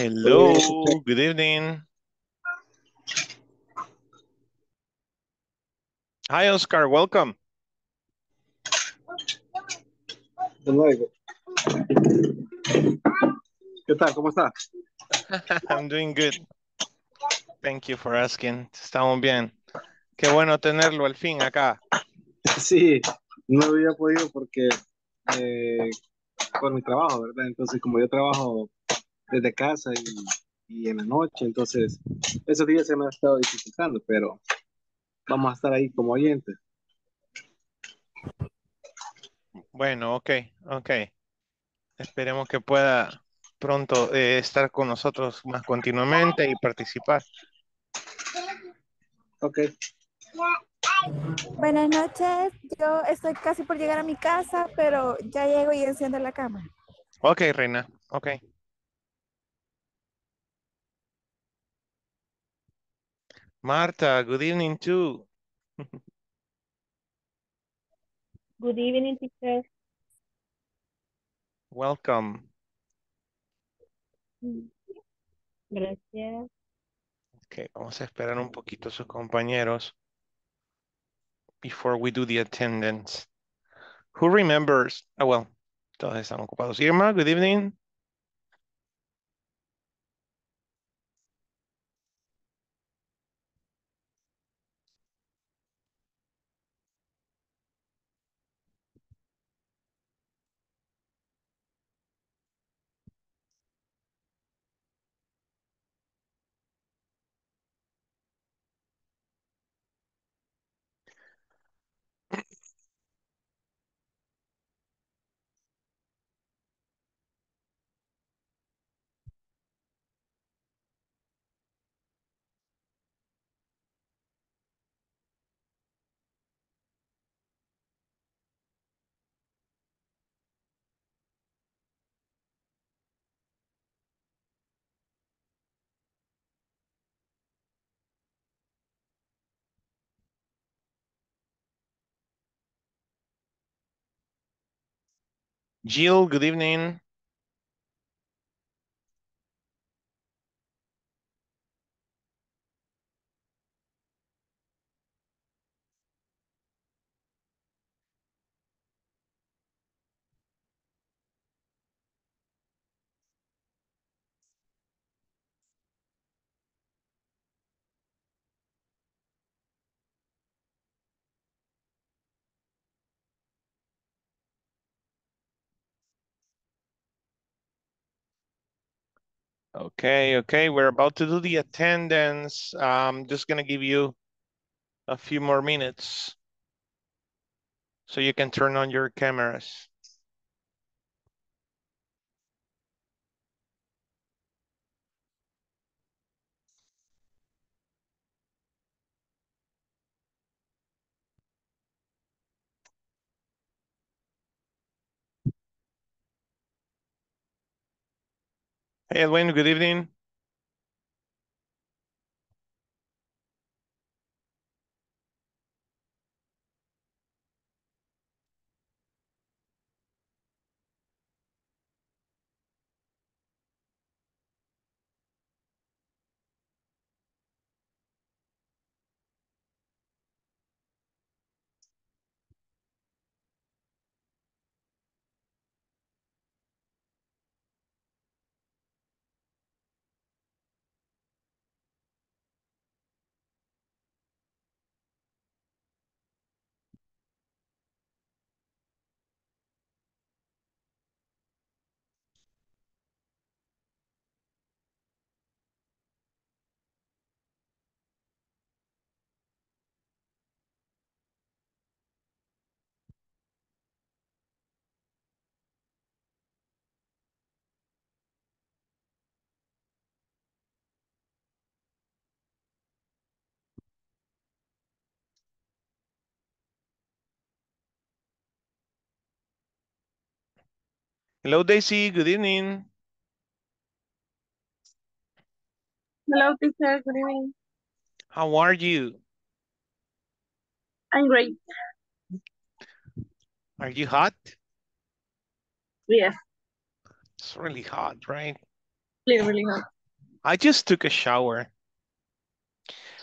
Hello, good evening. Hi, Oscar, welcome. ¿Qué tal? ¿Cómo está? I'm doing good. Thank you for asking. Estamos bien. Qué bueno tenerlo al fin acá. Sí, no había podido porque eh, por mi trabajo, ¿verdad? Entonces, como yo trabajo desde casa y, y en la noche, entonces esos días se me ha estado dificultando, pero vamos a estar ahí como oyentes. Bueno, ok, ok. Esperemos que pueda pronto eh, estar con nosotros más continuamente y participar. Ok, Buenas noches, yo estoy casi por llegar a mi casa, pero ya llego y enciendo la cámara. Ok, Reina, ok. Marta, good evening too. Good evening, teacher. Welcome. Gracias. Ok, vamos a esperar un poquito a sus compañeros before we do the attendance. Who remembers? Ah, well, todos están ocupados. Irma, good evening. Jill, good evening. Okay, okay, we're about to do the attendance. I'm just gonna give you a few more minutes so you can turn on your cameras. Hey, Edwin, good evening. Hello, Daisy, good evening. Hello, teacher. Good evening. How are you? I'm great. Are you hot? Yes. It's really hot, right? Clearly hot. I just took a shower.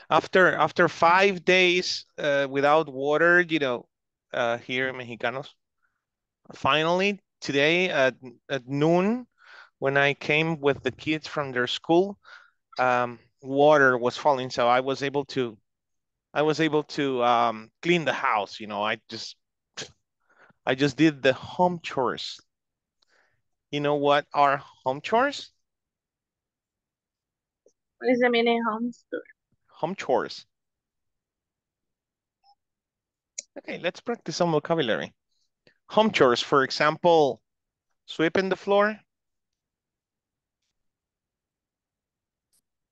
After after five days uh, without water, you know, uh, here in Mexicanos, finally today at, at noon, when I came with the kids from their school, um, water was falling, so I was able to, I was able to um, clean the house. You know, I just, I just did the home chores. You know what are home chores? What is the meaning home store? home chores. Okay, let's practice some vocabulary. Home chores, for example, sweeping the floor.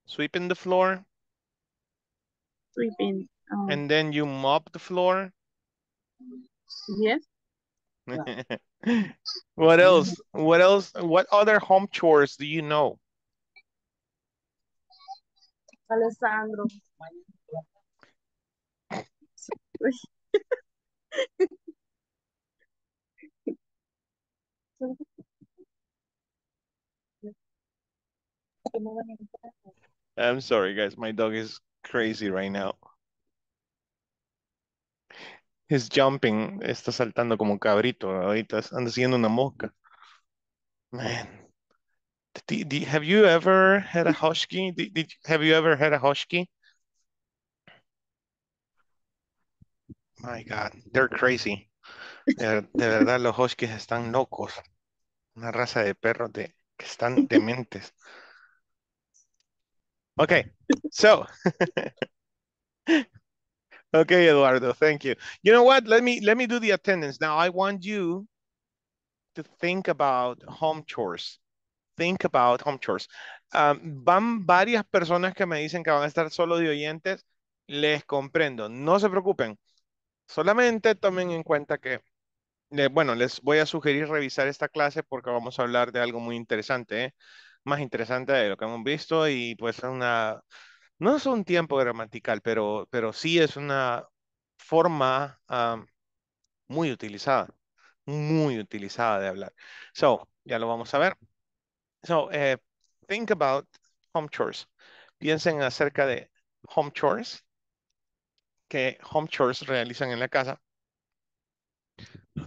Sweeping the floor, Sleeping. Um, and then you mop the floor. yes. What else? What else? What other home chores do you know? Alessandro. I'm sorry, guys. My dog is crazy right now. He's jumping. Está saltando como cabrito. Ahorita anda siguiendo una mosca. Man. Do- do- have you ever had a husky? Did, did, have you ever had a husky? My God, they're crazy. De, de verdad, los huskies están locos. Una raza de perros de, que están dementes. Okay, so. Okay, Eduardo, thank you. You know what? Let me let me do the attendance. Now I want you to think about home chores. Think about home chores. Um, van varias personas que me dicen que van a estar solo de oyentes. Les comprendo. No se preocupen. Solamente tomen en cuenta que, eh, bueno, les voy a sugerir revisar esta clase porque vamos a hablar de algo muy interesante, ¿eh? Más interesante de lo que hemos visto y pues una, no es un tiempo gramatical, pero, pero sí es una forma um, muy utilizada, muy utilizada de hablar. So, ya lo vamos a ver. So, eh, think about home chores. Piensen acerca de home chores que home chores realizan en la casa.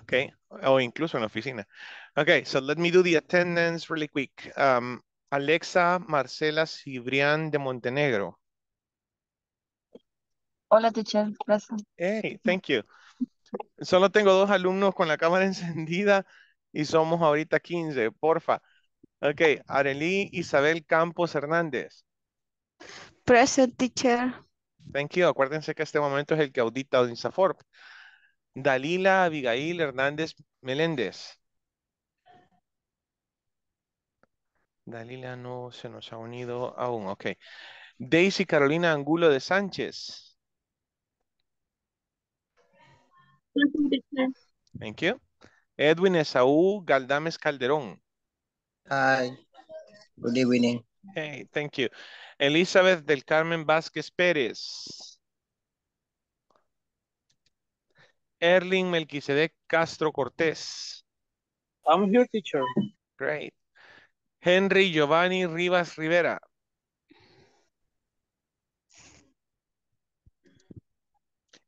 Okay, o incluso en la oficina. Okay, so let me do the attendance really quick. Um, Alexa Marcela Cibrián de Montenegro. Hola, teacher. Present. Hey, thank you. Solo tengo dos alumnos con la cámara encendida y somos ahorita 15, porfa. Ok, Arely Isabel Campos Hernández. Present teacher. Thank you. Acuérdense que este momento es el que audita Insaforp. Dalila Abigail Hernández Meléndez. Dalila no se nos ha unido aún. Ok. Daisy Carolina Angulo de Sánchez. Thank you. Edwin Esaú Galdames Calderón. Hi, good evening. Hey, thank you. Elizabeth del Carmen Vázquez Pérez. Erling Melquisedec Castro Cortés. I'm here, teacher. Great. Henry Giovanni Rivas Rivera.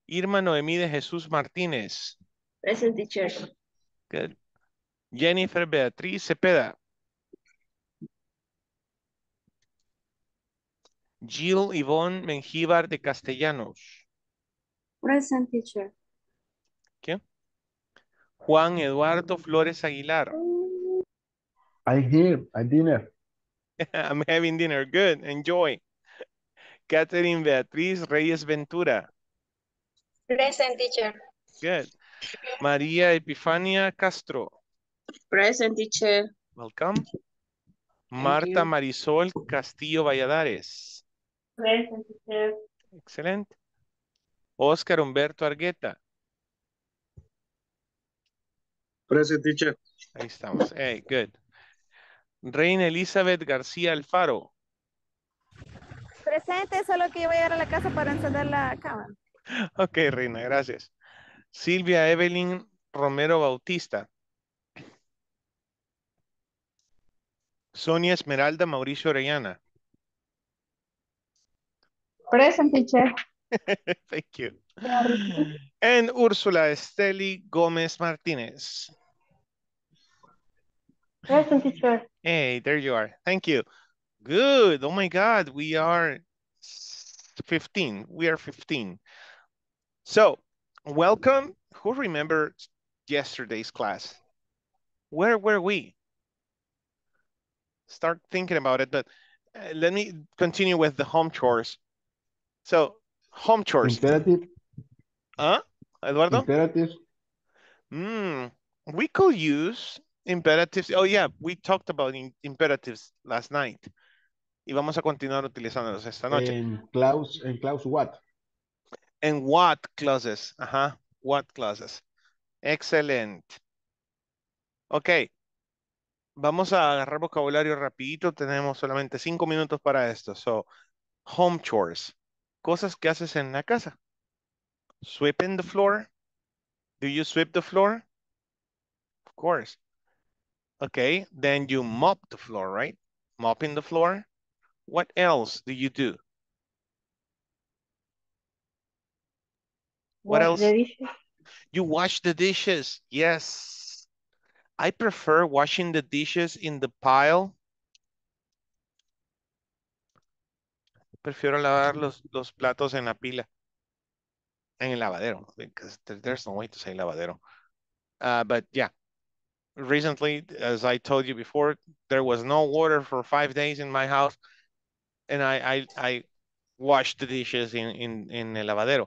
Irma Noemí de Jesús Martínez. Present teacher. Good. Jennifer Beatriz Cepeda. Jill Yvonne Mengíbar de Castellanos. Present teacher. Juan Eduardo Flores Aguilar. I here, I dinner. I'm having dinner. Good. Enjoy. Catherine Beatriz Reyes Ventura. Present teacher. Good. María Epifania Castro. Present teacher. Welcome. Marta you. Marisol Castillo Valladares. Present teacher. Excelente. Oscar Humberto Argueta. Present, teacher. Ahí estamos. Hey, good. Reina Elizabeth García Alfaro. Presente, solo que yo voy a llegar a la casa para encender la cámara. Ok, Reina, gracias. Silvia Evelyn Romero Bautista. Sonia Esmeralda Mauricio Orellana. Present teacher. Thank you. And Úrsula Esteli Gómez Martínez. Present teacher. Hey, there you are. Thank you. Good. Oh my God, we are 15. We are 15. So, welcome. Who remembers yesterday's class? Where were we? Start thinking about it, but uh, let me continue with the home chores. So, home chores. Imperative, Huh? Eduardo? imperatives, Mm, we could use imperatives. Oh, yeah, we talked about im- imperatives last night. Y vamos a continuar utilizándolos esta noche. en en what? And what clauses? Ajá, what clauses? Excelente. Ok. Vamos a agarrar vocabulario rapidito. Tenemos solamente cinco minutos para esto. So, home chores. Cosas que haces en la casa. Sweeping the floor. Do you sweep the floor? Of course. Okay, then you mop the floor, right? Mopping the floor. What else do you do? What else? You wash the dishes. Yes. I prefer washing the dishes in the pile. Prefiero lavar los, los platos en la pila. En el lavadero, because there's no way to say lavadero. Uh, but yeah, recently, as I told you before, there was no water for five days in my house. And I, I, I washed the dishes in, in, in el lavadero.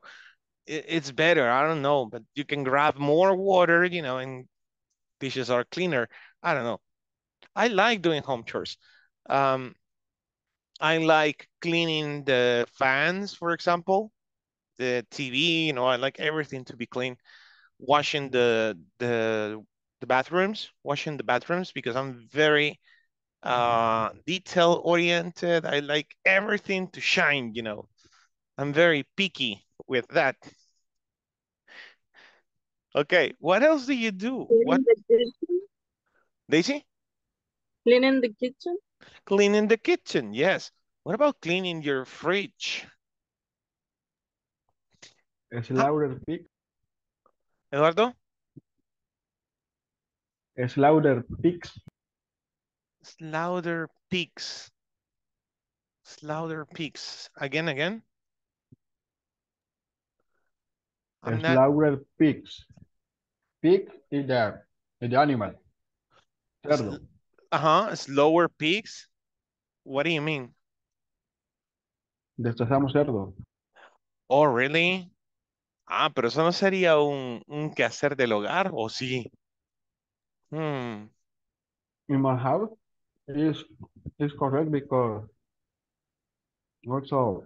It, it's better, I don't know, but you can grab more water, you know, and dishes are cleaner. I don't know. I like doing home chores. Um, I like cleaning the fans, for example, the TV, you know, I like everything to be clean. Washing the the the bathrooms, washing the bathrooms because I'm very uh detail oriented. I like everything to shine, you know. I'm very picky with that. Okay, what else do you do? What, Daisy? Cleaning the kitchen. Cleaning the kitchen, yes. What about cleaning your fridge? Slaughter pig, Eduardo? Slaughter pigs, Slaughter pigs. Slaughter pigs. Again, again. I'm not, slaughter pigs. Pig is the, is the animal. Cerdo. uh-huh, slower pigs. What do you mean? Destazamos cerdo. Oh, really? Ah, pero eso no sería un, un quehacer del hogar, ¿o sí? Hmm, In my house is is correct because also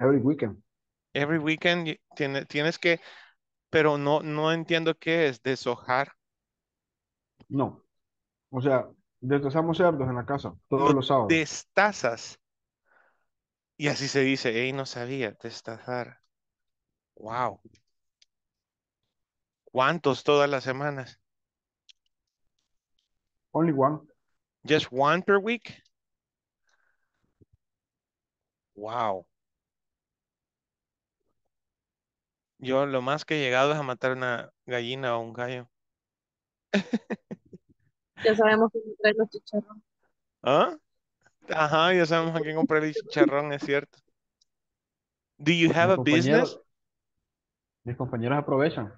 every weekend. every weekend y- tiene- tienes que, pero no, no entiendo qué es deshojar. No. O sea, destazamos cerdos en la casa todos Lo los sábados. destazas. Y así se dice, hey, no sabía, destazar. Wow. ¿Cuántos todas las semanas? Only one. Just one per week? Wow. Yo lo más que he llegado es a matar una gallina o un gallo. Ya sabemos que trae los chicharrones. ¿Ah? Ajá, ya sabemos a quién comprar el chicharrón, es cierto. Do you have Mis a business? mis compañeros aprovechan.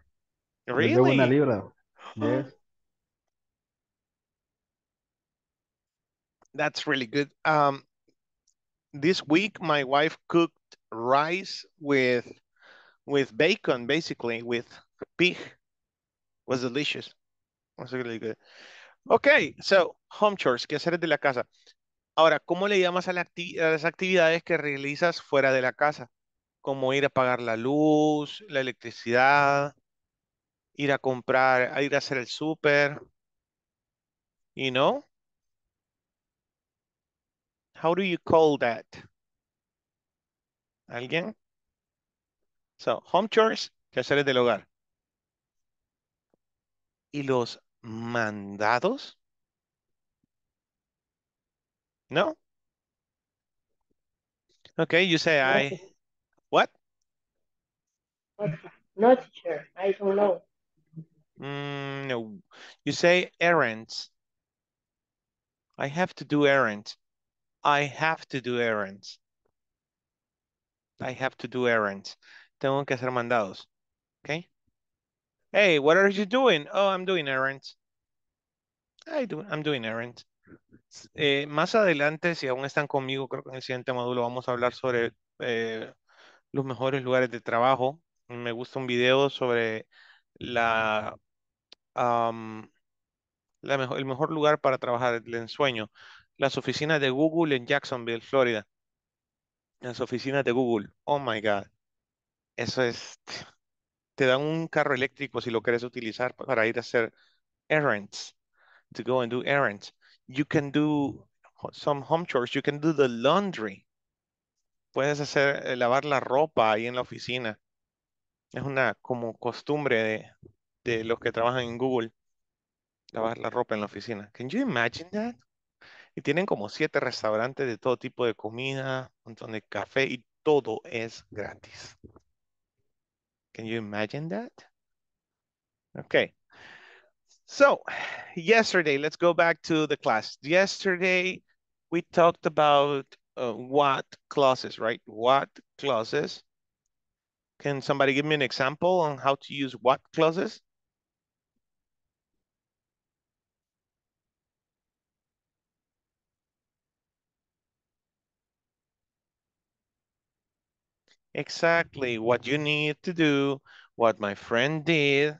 Les debo una Really? libra. Yes. That's really good. Um, this week my wife cooked rice with with bacon, basically with pig. Was delicious. Was really good. Okay, so home chores, quehaceres de la casa. Ahora, ¿cómo le llamas a, la a las actividades que realizas fuera de la casa? Como ir a pagar la luz, la electricidad, ir a comprar, ir a hacer el súper. You know? How do you call that? ¿Alguien? So, home chores, quehaceres del hogar. ¿Y los mandados? No? Okay, you say I, what? Not teacher, I don't know. Mm, no, you say errands. I have to do errands. I have to do errands. I have to do errands. Tengo que hacer mandados. Okay. Hey, what are you doing? Oh, I'm doing errands. I do, I'm doing errands. Eh, más adelante, si aún están conmigo, creo que en el siguiente módulo vamos a hablar sobre eh, los mejores lugares de trabajo. Me gusta un video sobre la, mejor, el mejor lugar para trabajar, el ensueño. Las oficinas de Google en Jacksonville, Florida. Las oficinas de Google. Oh my God. Eso es. Te dan un carro eléctrico si lo quieres utilizar para ir a hacer errands. To go and do errands. You can do some home chores. You can do the laundry. Puedes hacer, eh, lavar la ropa ahí en la oficina. Es una como costumbre de, de los que trabajan en Google. Lavar la ropa en la oficina. Can you imagine that? Y tienen como siete restaurantes de todo tipo de comida, un montón de café y todo es gratis. Can you imagine that? Okay. So, yesterday, let's go back to the class. Yesterday, we talked about uh, what clauses, right? What clauses. Can somebody give me an example on how to use what clauses? Exactly what you need to do, what my friend did.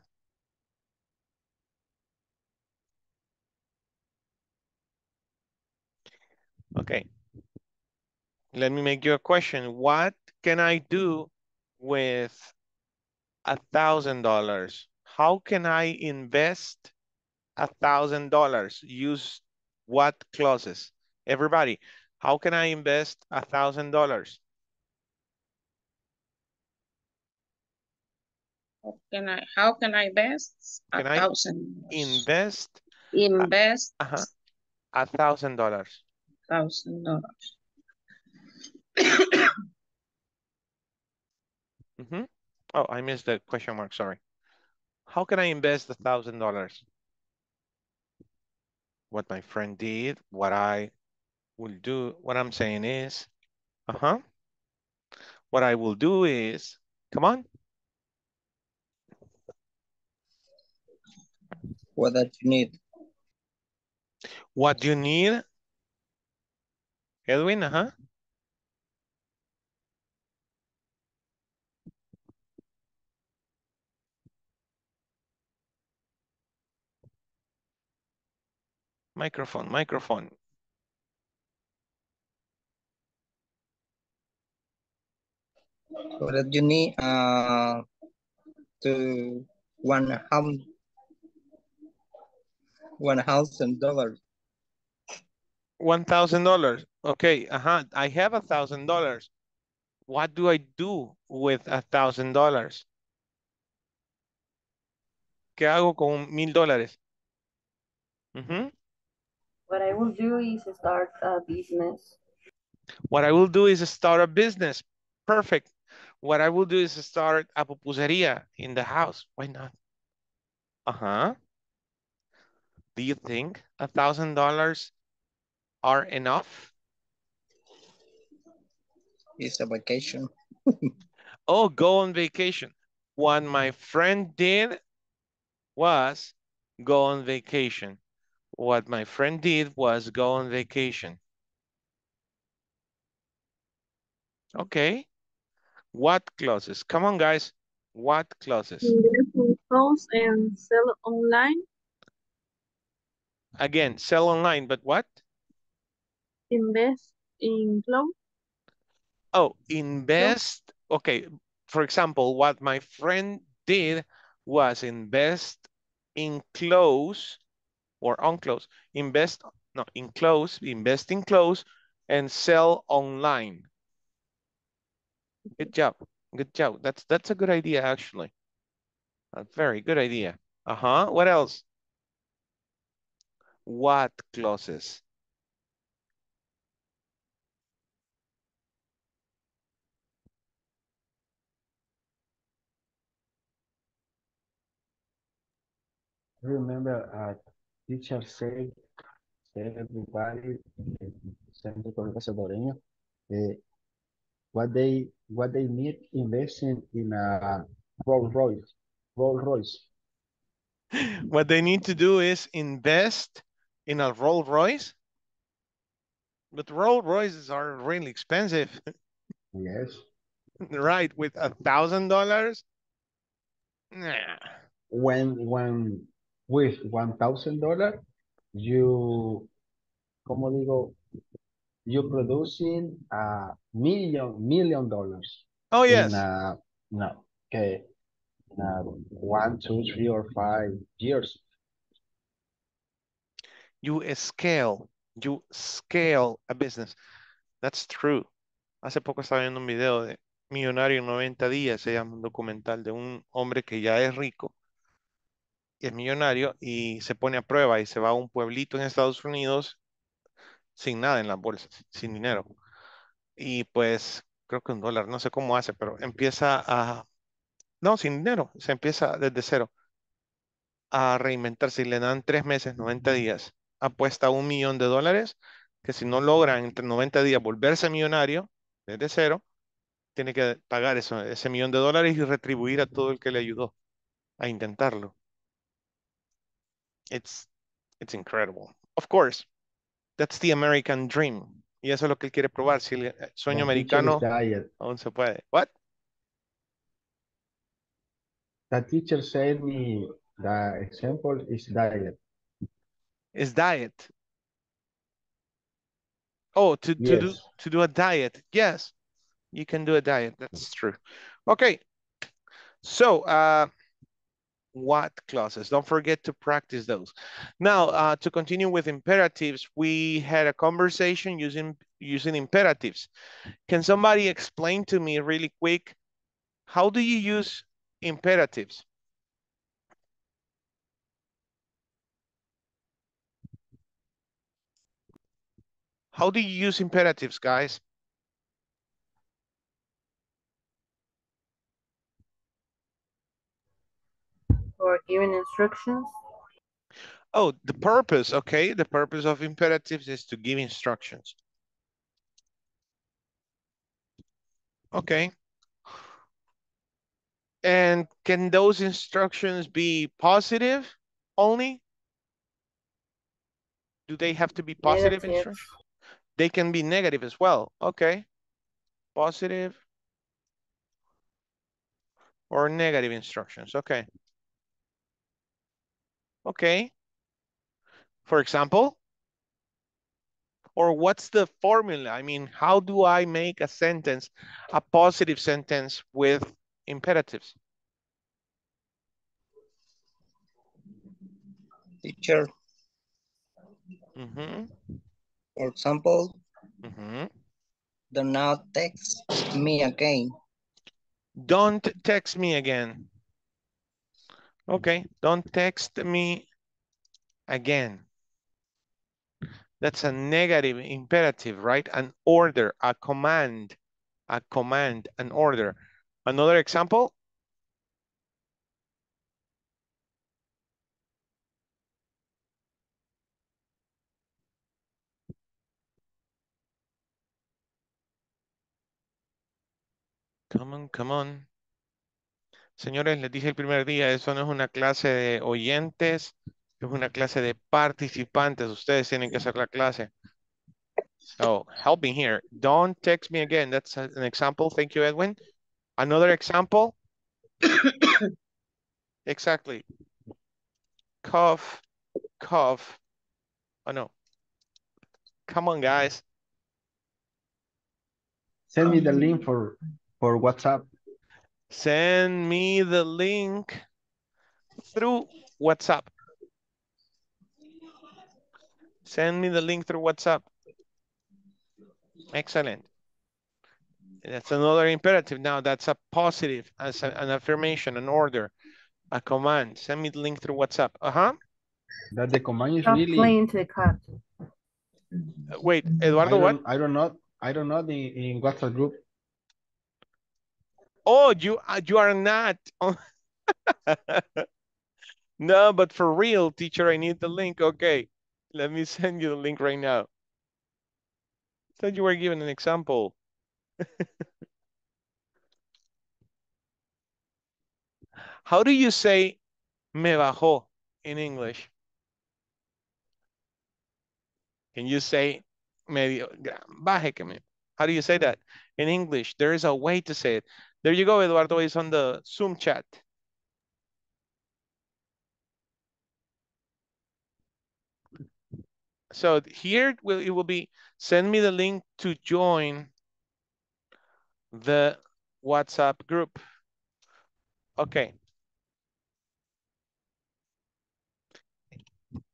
Okay. Let me make you a question. What can I do with a thousand dollars? How can I invest a thousand dollars? Use what clauses? Everybody, how can I invest a thousand dollars? How can I, how can I invest Can a I thousand? Invest Invest uh-huh, a thousand dollars. thousand dollars. mm -hmm. Oh, I missed the question mark, sorry. How can I invest a thousand dollars? What my friend did, what I will do, what I'm saying is, uh-huh. What I will do is, come on, What that you need? what you need? Edwin, uh-huh. Microphone, microphone. What that you need? Uh, to one hum, one thousand dollars. One thousand dollars. Okay, uh-huh. I have a thousand dollars. What do I do with a thousand dollars? ¿Qué hago con mil dólares? Ujú. What I will do is start a business. What I will do is start a business. Perfect. What I will do is start a pupusería in the house. Why not? Uh-huh. Do you think a thousand dollars are enough? It's a vacation. Oh, go on vacation. What my friend did was go on vacation. What my friend did was go on vacation. Okay. What clauses? Come on, guys. What clauses? Invest in clothes and sell online. Again, sell online, but what? Invest in clothes. Oh, invest. Okay. For example, what my friend did was invest in clothes or on clothes. Invest, no, in clothes, invest in clothes and sell online. Good job. Good job. That's that's a good idea, actually. A very good idea. Uh-huh. What else? what clauses? Remember, uh, teacher said everybody eh, siempre con salvadoreño eh, what they what they need investing in a Rolls Royce Rolls Royce what they need to do is invest in a Rolls Royce. But Rolls Royces are really expensive, Yes, right? With a thousand dollars? Nah. when, when, with one thousand dollar, you, como digo, you producing a million, million dollars. Oh, yes. in uh, no, okay, one, two, three, or five years. You scale, you scale a business. That's true. Hace poco estaba viendo un video de Millonario en 90 días, se llama un documental de un hombre que ya es rico, y es millonario y se pone a prueba y se va a un pueblito en Estados Unidos sin nada en las bolsas, sin dinero. Y pues creo que un dólar, no sé cómo hace, pero empieza a, no, sin dinero, se empieza desde cero a reinventarse y le dan tres meses, 90 días, apuesta un millón de dólares, que si no logra entre 90 días volverse millonario desde cero, tiene que pagar eso, ese millón de dólares y retribuir a todo el que le ayudó a intentarlo. It's, it's incredible. Of course, that's the American dream. Y eso es lo que él quiere probar, si el eh, sueño americano aún se puede. What? The teacher said me the example is diet. Is diet. Oh, to, to do to do a diet. Yes, you can do a diet. That's true. Okay. So, uh, what clauses? Don't forget to practice those. Now, uh, to continue with imperatives, we had a conversation using using imperatives. Can somebody explain to me really quick, how do you use imperatives? How do you use imperatives, guys? For giving instructions. Oh, the purpose, okay. The purpose of imperatives is to give instructions. Okay. And can those instructions be positive only? Do they have to be positive instructions? They can be negative as well, okay. Positive or negative instructions, okay. Okay. For example, or what's the formula? I mean, how do I make a sentence, a positive sentence with imperatives? Teacher, Mhm, for example, mhm. do not text me again. Don't text me again. Okay, don't text me again. That's a negative imperative, right? An order, a command, a command, an order. Another example? Come on, come on. Señores, les dije el primer día, eso no es una clase de oyentes, es una clase de participantes. Ustedes tienen que hacer la clase. So, help me here. Don't text me again. That's an example. Thank you, Edwin. Another example. Exactly. Cough, cough. Oh, no. Come on, guys. Send me the link for, for WhatsApp. Send me the link through WhatsApp. Send me the link through WhatsApp. Excellent. That's another imperative. Now that's a positive, as a- an affirmation, an order, a command. Send me the link through WhatsApp. Uh-huh. That the command is Stop really. playing to the cat. Uh, Wait, I Eduardo, what? I don't know, I don't know the, in WhatsApp group. Oh, you uh, you are not. No, but for real, teacher, I need the link. Okay, let me send you the link right now. Thought you were giving an example. How do you say me bajó in English? Can you say medio, baje? How do you say that in English? There is a way to say it. There you go, Eduardo mm-hmm. is on the Zoom chat. So here it will, it will be, send me the link to join the WhatsApp group. Okay.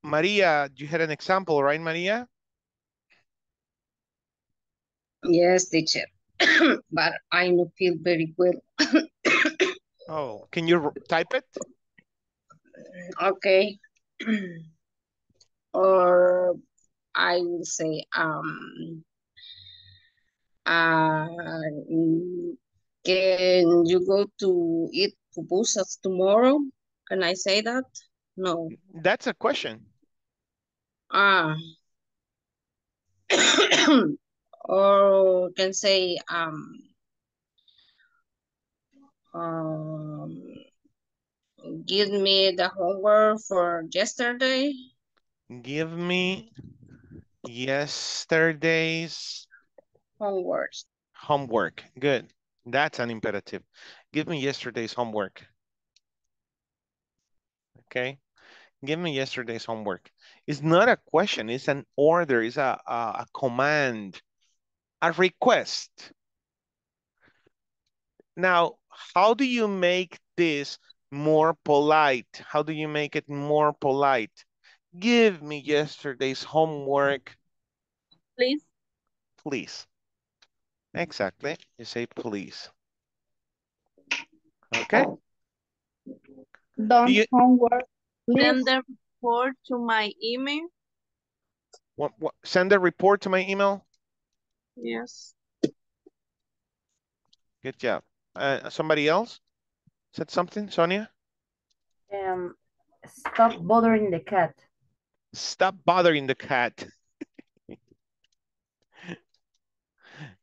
Maria, you had an example, right, Maria? Yes, teacher. but I don't feel very well. Oh, can you type it? Okay. or I will say, um, uh, can you go to eat pupusas tomorrow? Can I say that? No. That's a question. Ah. Or can say, um, um, give me the homework for yesterday. Give me yesterday's Homework. homework. Good. That's an imperative. Give me yesterday's homework. Okay. Give me yesterday's homework. It's not a question. It's an order. It's a, a, a command, a request. Now, how do you make this more polite? How do you make it more polite? Give me yesterday's homework, Please. please. Exactly. You say please. Okay. Done you- homework. Send the report to my email. What, what, send the report to my email. Yes. Good job. Uh, somebody else said something, Sonia? Um, stop bothering the cat. Stop bothering the cat.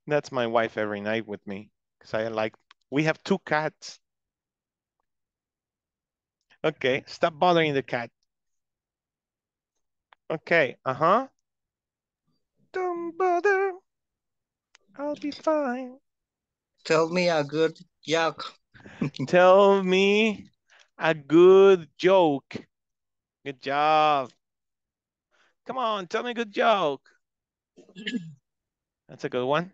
That's my wife every night with me because I like, we have two cats. Okay, stop bothering the cat. Okay, uh-huh. Don't bother. I'll be fine. Tell me a good joke. Tell me a good joke. Good job. Come on, tell me a good joke. That's a good one.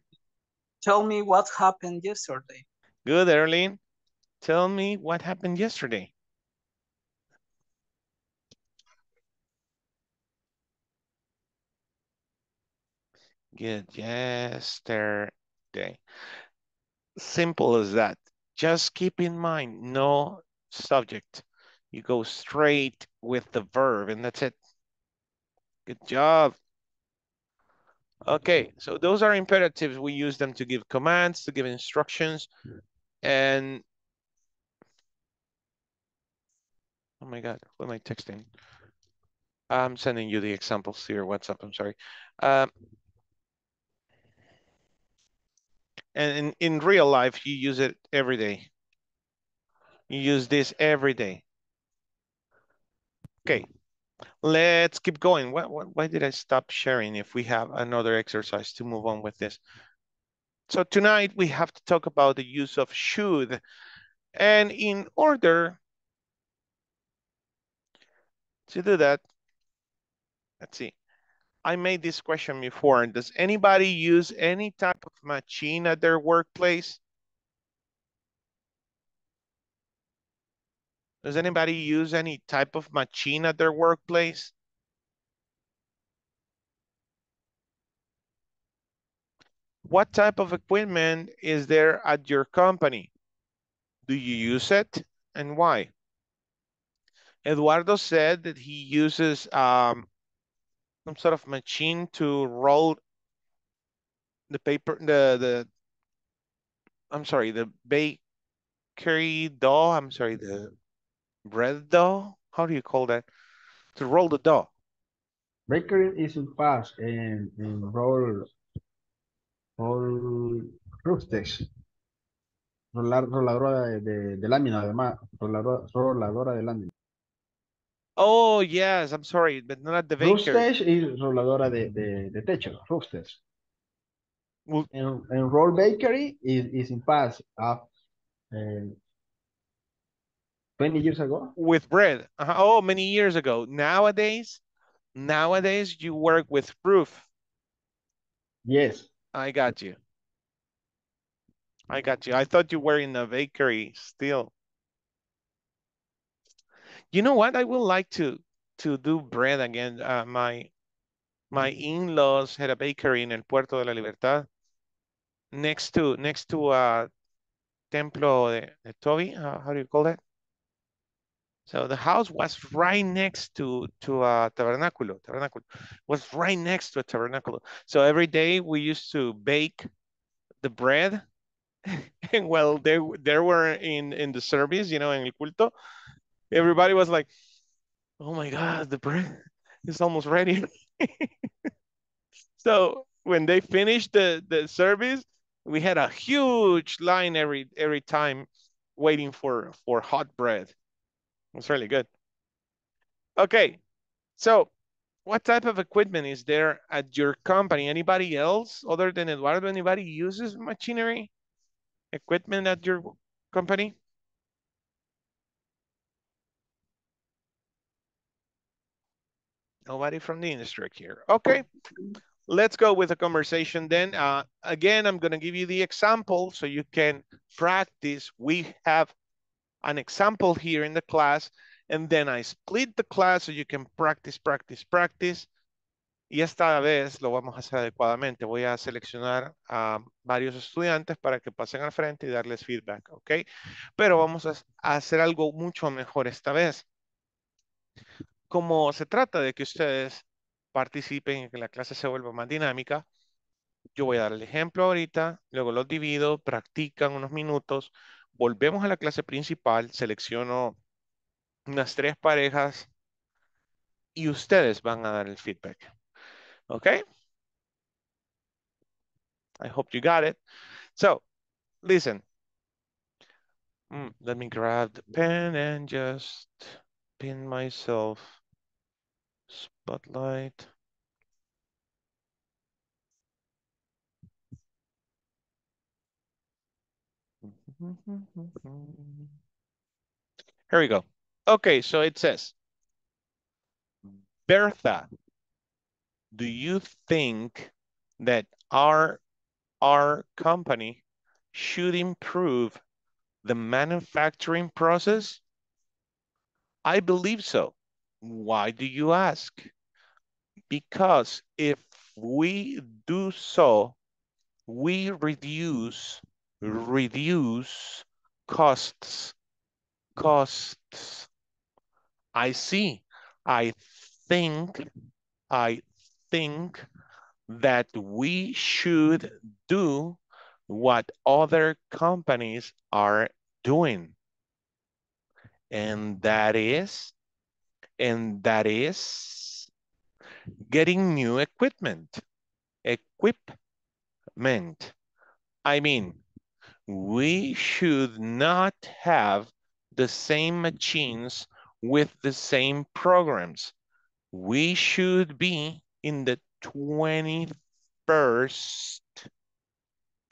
Tell me what happened yesterday. Good, Erlene. Tell me what happened yesterday. Good, yesterday. Simple as that. Just keep in mind, no subject. You go straight with the verb and that's it. Good job. Okay, so those are imperatives. We use them to give commands, to give instructions, and oh my God, what am I texting? I'm sending you the examples to your WhatsApp, I'm sorry. Um, and in, in real life, you use it every day. You use this every day. Okay, let's keep going. What, what, why did I stop sharing if we have another exercise to move on with this? So tonight we have to talk about the use of should. And in order to do that, let's see. I made this question before. And Does anybody use any type of machine at their workplace? Does anybody use any type of machine at their workplace? What type of equipment is there at your company? Do you use it and why? Eduardo said that he uses um, some sort of machine to roll the paper, the, the, I'm sorry, the bakery dough, I'm sorry, the bread dough. how do you call that? To roll the dough. Bakery is in past and, and roll, roll roosters. Rolar, roladora de, de, de lámina, además, roladora, roladora de lámina. Oh, yes, I'm sorry, but not the baker. Roosters is roladora de, de, de techo, roosters. Well- And, and roll bakery is, is in past of uh, 20 years ago. With bread. Uh-huh. Oh, many years ago. Nowadays, nowadays you work with proof. Yes. I got you. I got you. I thought you were in a bakery still. You know what? I would like to to do bread again. Uh, my my in-laws had a bakery in El Puerto de la Libertad, next to next to uh Templo de, de Toby. Uh, how do you call that? So the house was right next to to a tabernaculo. Tabernaculo was right next to a tabernaculo. So every day we used to bake the bread and well, they they were in in the service, you know, in el culto, everybody was like, "Oh my God, the bread is almost ready." so when they finished the the service, we had a huge line every every time waiting for for hot bread. It was really good. Okay, so what type of equipment is there at your company? Anybody else other than Eduardo? Anybody uses machinery? equipment at your company? Nobody from the industry here. Okay, let's go with the conversation then. Uh, again, I'm going to give you the example so you can practice. We have an example here in the class, and then I split the class so you can practice, practice, practice. Y esta vez lo vamos a hacer adecuadamente. Voy a seleccionar a varios estudiantes para que pasen al frente y darles feedback, ¿ok? Pero vamos a hacer algo mucho mejor esta vez. Como se trata de que ustedes participen y que la clase se vuelva más dinámica, yo voy a dar el ejemplo ahorita, luego los divido, practican unos minutos, volvemos a la clase principal, selecciono unas tres parejas y ustedes van a dar el feedback. Okay? I hope you got it. So, listen. Mm, let me grab the pen and just pin myself. Spotlight. Here we go. Okay, so it says, Bertha, do you think that our our company should improve the manufacturing process? I believe so. Why do you ask? Because if we do so, we reduce reduce costs costs. I see. I think I think that we should do what other companies are doing. And that is, and that is getting new equipment. Equipment. I mean, we should not have the same machines with the same programs. We should be in the 21st,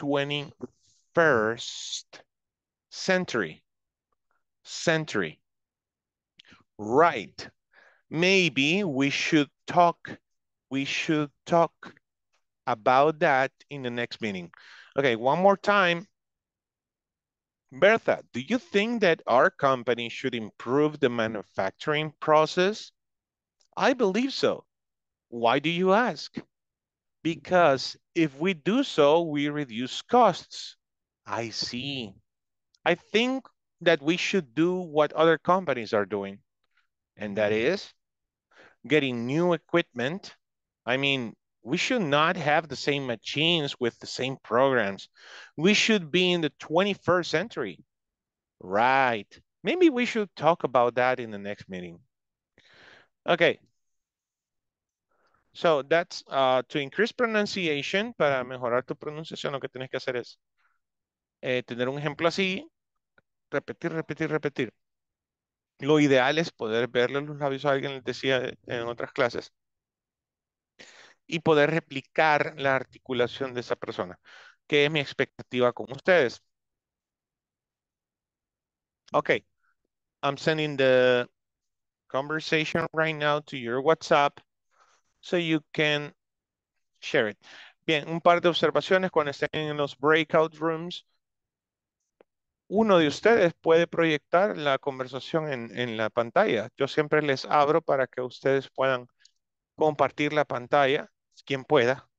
21st century. Century. Right. Maybe we should talk, we should talk about that in the next meeting. Okay, one more time. Bertha, do you think that our company should improve the manufacturing process? I believe so. Why do you ask? Because if we do so, we reduce costs. I see. I think that we should do what other companies are doing. And that is getting new equipment. I mean, we should not have the same machines with the same programs. We should be in the 21st century. Right. Maybe we should talk about that in the next meeting. Okay. So that's uh, to increase pronunciation, para mejorar tu pronunciación, lo que tienes que hacer es eh, tener un ejemplo así, repetir, repetir, repetir. Lo ideal es poder verle los labios a alguien, les decía en otras clases, y poder replicar la articulación de esa persona, que es mi expectativa con ustedes. Okay, I'm sending the conversation right now to your WhatsApp so you can share it. Bien, un par de observaciones cuando estén en los breakout rooms. Uno de ustedes puede proyectar la conversación en, la pantalla. Yo siempre les abro para que ustedes puedan compartir la pantalla, quien pueda,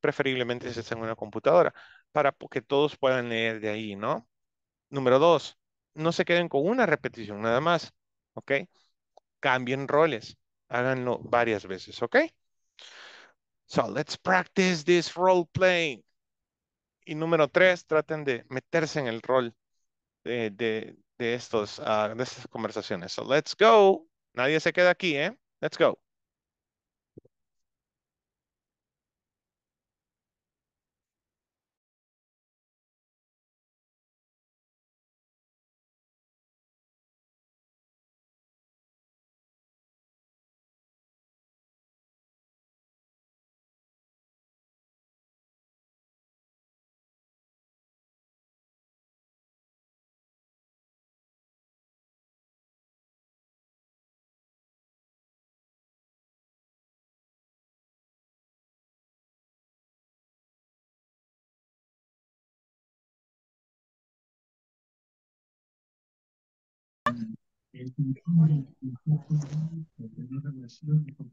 preferiblemente si está en una computadora, para que todos puedan leer de ahí, ¿no? Número dos, no se queden con una repetición nada más, ¿ok? Cambien roles, háganlo varias veces, ¿ok? So let's practice this role playing. Y número tres, traten de meterse en el rol de, de, de estos, uh, de estas conversaciones. So let's go. Nadie se queda aquí, ¿eh? Let's go.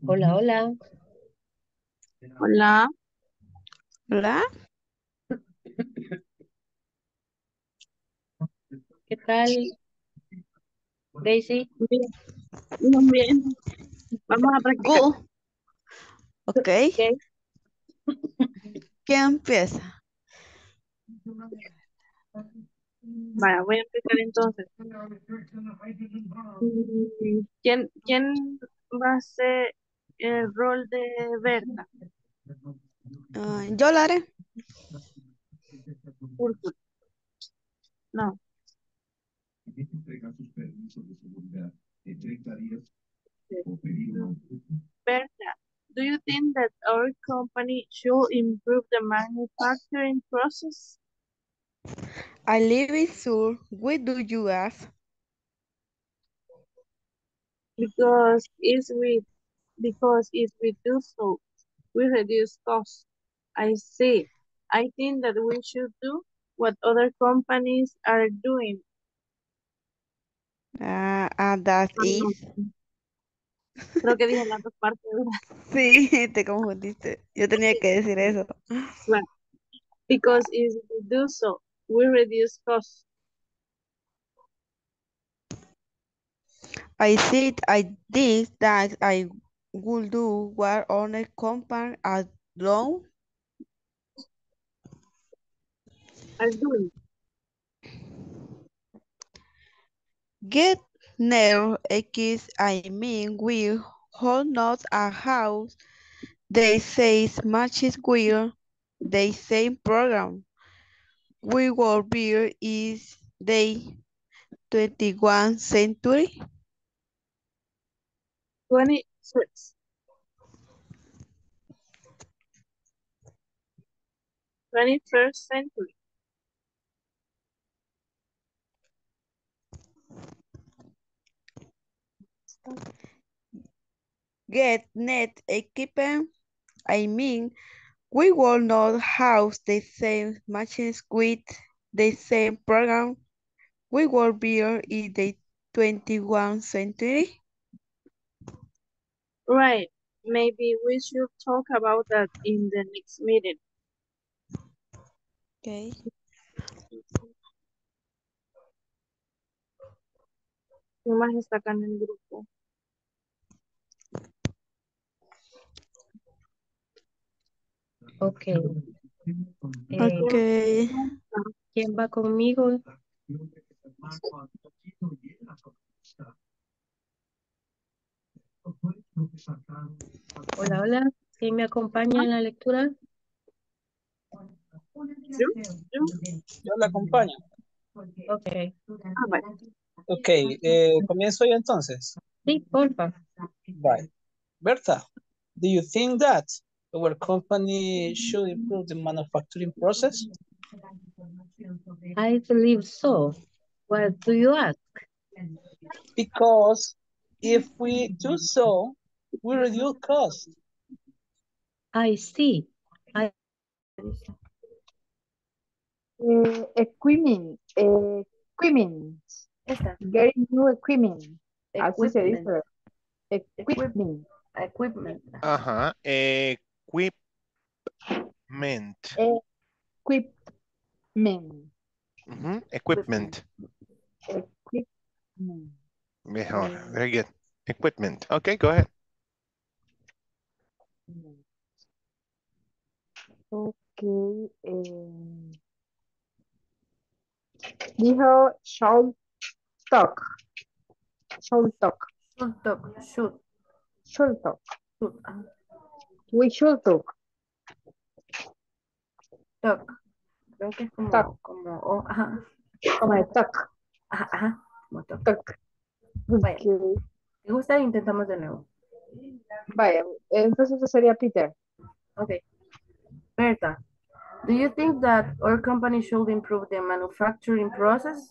Hola, hola. Hola. Hola. ¿Qué tal, Daisy? Bien. Muy bien. Vamos a practicar. Good. Ok. Ok. ¿Quién empieza? Vaya, voy a empezar entonces. ¿Quién, quién va a ser el rol de Berta? Ah, yo lo haré. Úrsula. No. Berta, do you think that our company should improve the manufacturing process? I live in Sur. Why do you ask? Because if we because if we do so, we reduce costs. I see. I think that we should do what other companies are doing. Ah, ah, that Ah, is. Creo que dije las dos partes. Sí, te confundiste. Yo tenía que decir eso. Claro. Because if we do so, we reduce costs. I said I did that I would do what a companies are doing. Are doing. Get near X, I mean, we hold not a house. They say matches will the same program. We will be is the 21 century. 26. 21st century. Get net equipment. I mean, we will not have the same machines with the same program. We will be in the 21 century. Right. Maybe we should talk about that in the next meeting. Okay. ¿Quién más está acá en el grupo? Ok. Eh, Okay. ¿Quién va conmigo? Hola, hola. ¿Sí me acompaña en la lectura? Yo, yo, yo la acompaño. Ok. Ah, vale. Ok, eh, comienzo yo entonces. Sí, porfa. Bye. Berta, do you think that our company should improve the manufacturing process? I believe so. What do you ask? Because if we do so, we reduce cost. I see. I Eh, equipment, eh, equipment, Esta. getting new equipment, así se Equipment. dice, equipment, Equipment. Ajá. Equipment. equipment, Ujú, Equipment. equipment. Mejor. Very good. Equipment. Okay, go ahead. Ok, eh, dijo should talk, should talk, Should talk. Should. should talk, Should. We should talk, Talk. Creo que es como, Talk. como, oh, ajá, como de talk, ajá, ajá, como talk. talk. Vaya. Ok, ¿Te gusta? Intentamos de nuevo. Vaya, entonces eso sería Peter. Okay. Berta, do you think that our company should improve the manufacturing process?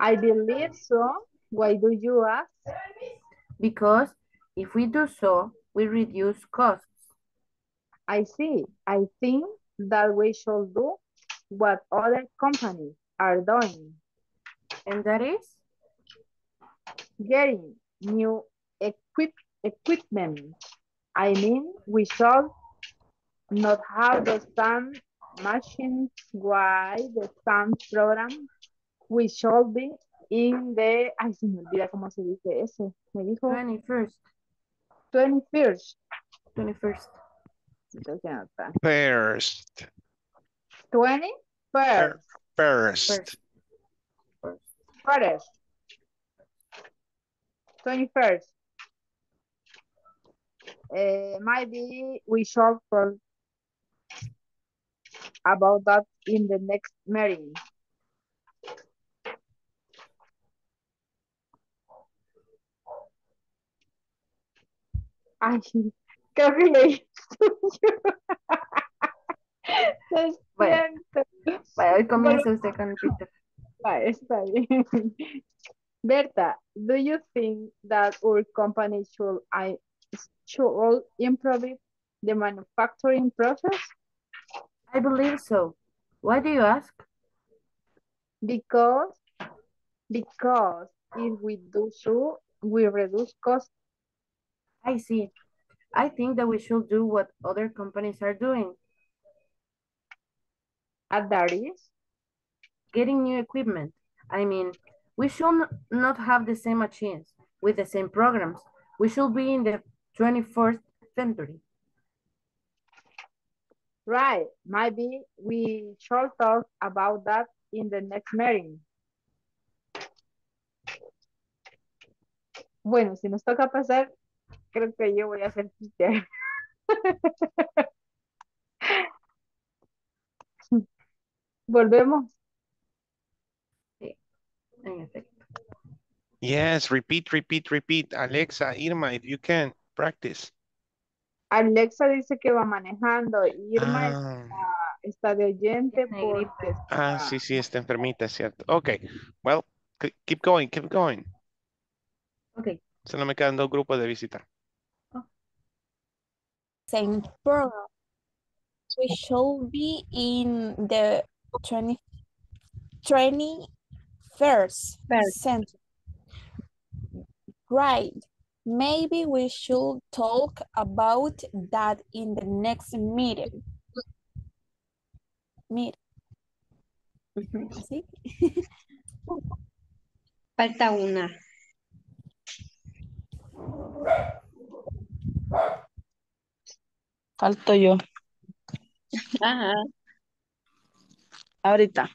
I believe so. Why do you ask? Because if we do so, we reduce costs. I see. I think that we should do what other companies are doing, And that is? getting new equip equipment. I mean, we should not have the same machines why the same program. We should be in the, ay, se me olvida cómo se dice ese. Me dijo 21st. 21st. 21st. Entonces, ya está. First. 21st. First. First. First. 21st. Uh, maybe we should talk about that in the next meeting. Creo que leí. Lo Bueno. Vaya, hoy comienza usted con Peter. Ah, está bien. Berta, do you think that our company should I should improve the manufacturing process? I believe so. Why do you ask? Because because if we do so, we reduce cost. I see. I think that we should do what other companies are doing, And that is getting new equipment. I mean, we should not have the same machines with the same programs. We should be in the 21st century. right. Maybe we should talk about that in the next meeting. Bueno, si nos toca pasar, creo que yo voy a ser teacher. Volvemos. En efecto. Yes, repeat, repeat, repeat. Alexa, Irma, if you can, practice. Alexa dice que va manejando. Irma Ah, está de oyente porque gripe. ah, sí, sí, está enfermita, es cierto. Okay, well, ke- keep going, keep going. Okay. Solo me quedan dos grupos de visitar. Same program. We should be in the 20, 21st First. century. Right. Maybe we should talk about that in the next meeting. Meet. Mm-hmm. ¿Así? Falta una. Falto yo. Ajá. Ahorita.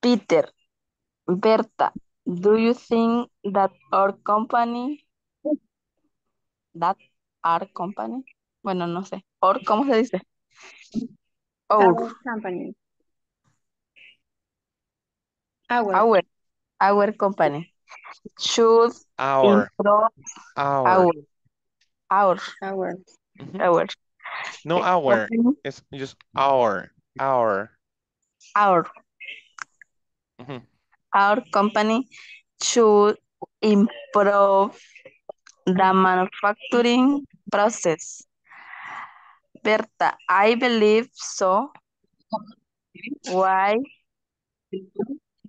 Peter, Berta, do you think that our company, that our company, bueno, no sé, or, ¿cómo se dice? Our, Our company. Our. our, our company Choose our improve our our our. Mm-hmm. No our. It's just our our our. Mm -hmm. Our company should improve the manufacturing process. Berta, I believe so. Why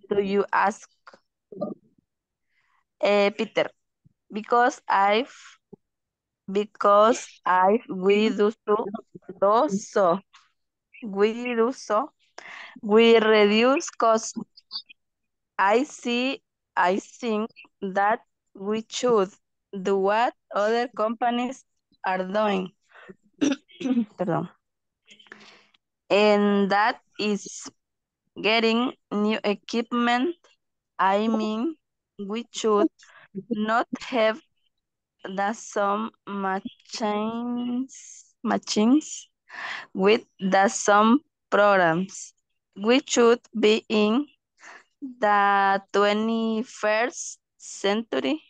do you ask? Eh, Peter, because I've because I we do so, do so we do so we reduce cost. I see I think that we should do what other companies are doing. Perdón. And that is getting new equipment. I mean, we should not have the some machines machines with the some programs. We should be in the 21st century.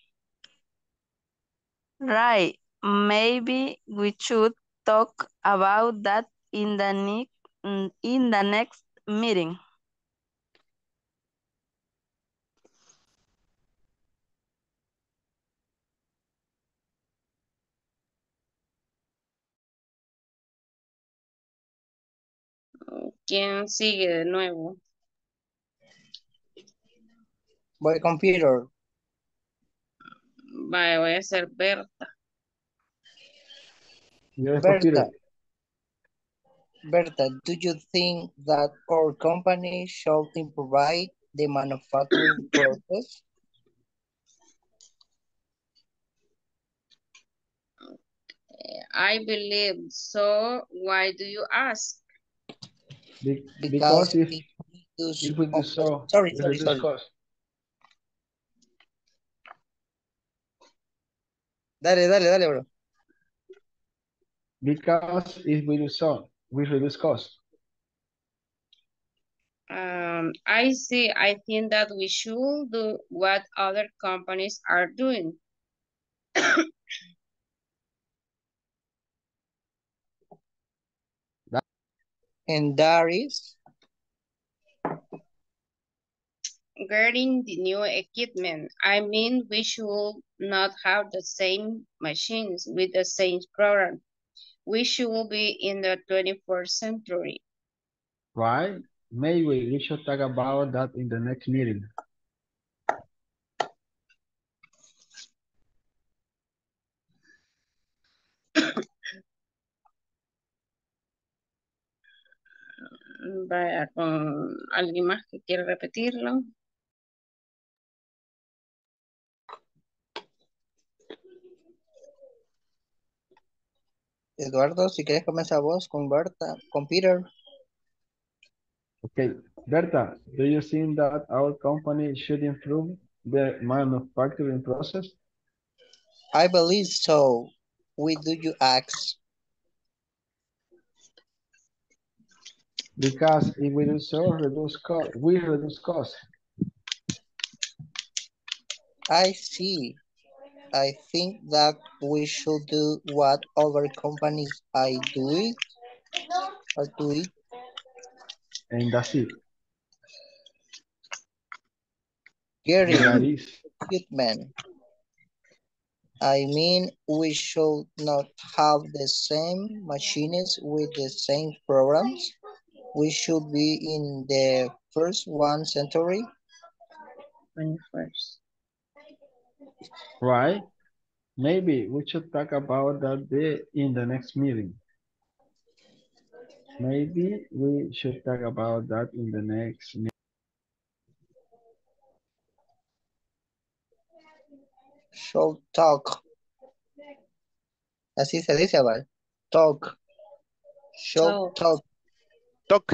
Right. Maybe we should talk about that in the in the next meeting. ¿Quién sigue de nuevo? Voy computer. Vale, voy a hacer Berta. Yes, Berta. computer. Berta, do you think that our company should improve the manufacturing process? Eh, I believe so. Why do you ask? Be- Because because if if we do so, if we do so, sorry, sorry, reduce sorry. cost. Dale, dale, dale, bro. Because if we do so, we reduce cost. Um, I see. I think that we should do what other companies are doing. And that is, Getting the new equipment. I mean, we should not have the same machines with the same program. We should be in the 21st century. Right? Maybe we should talk about that in the next meeting. Vaya, con alguien más que quiere repetirlo. Eduardo, si quieres comenzar vos con Berta, con Peter. Okay, Berta, do you think that our company should improve the manufacturing process? I believe so. We do you ask? Because if we do so, reduce cost, we reduce cost. I see. I think that we should do what other companies are doing. Are doing. And that's it. Getting That is, equipment. I mean, we should not have the same machines with the same programs. We should be in the first one century. 21st. right? Maybe we should talk about that day in the next meeting. Maybe we should talk about that in the next meeting. Should talk. Así se dice, ¿vale? Talk. Should Talk. Toc,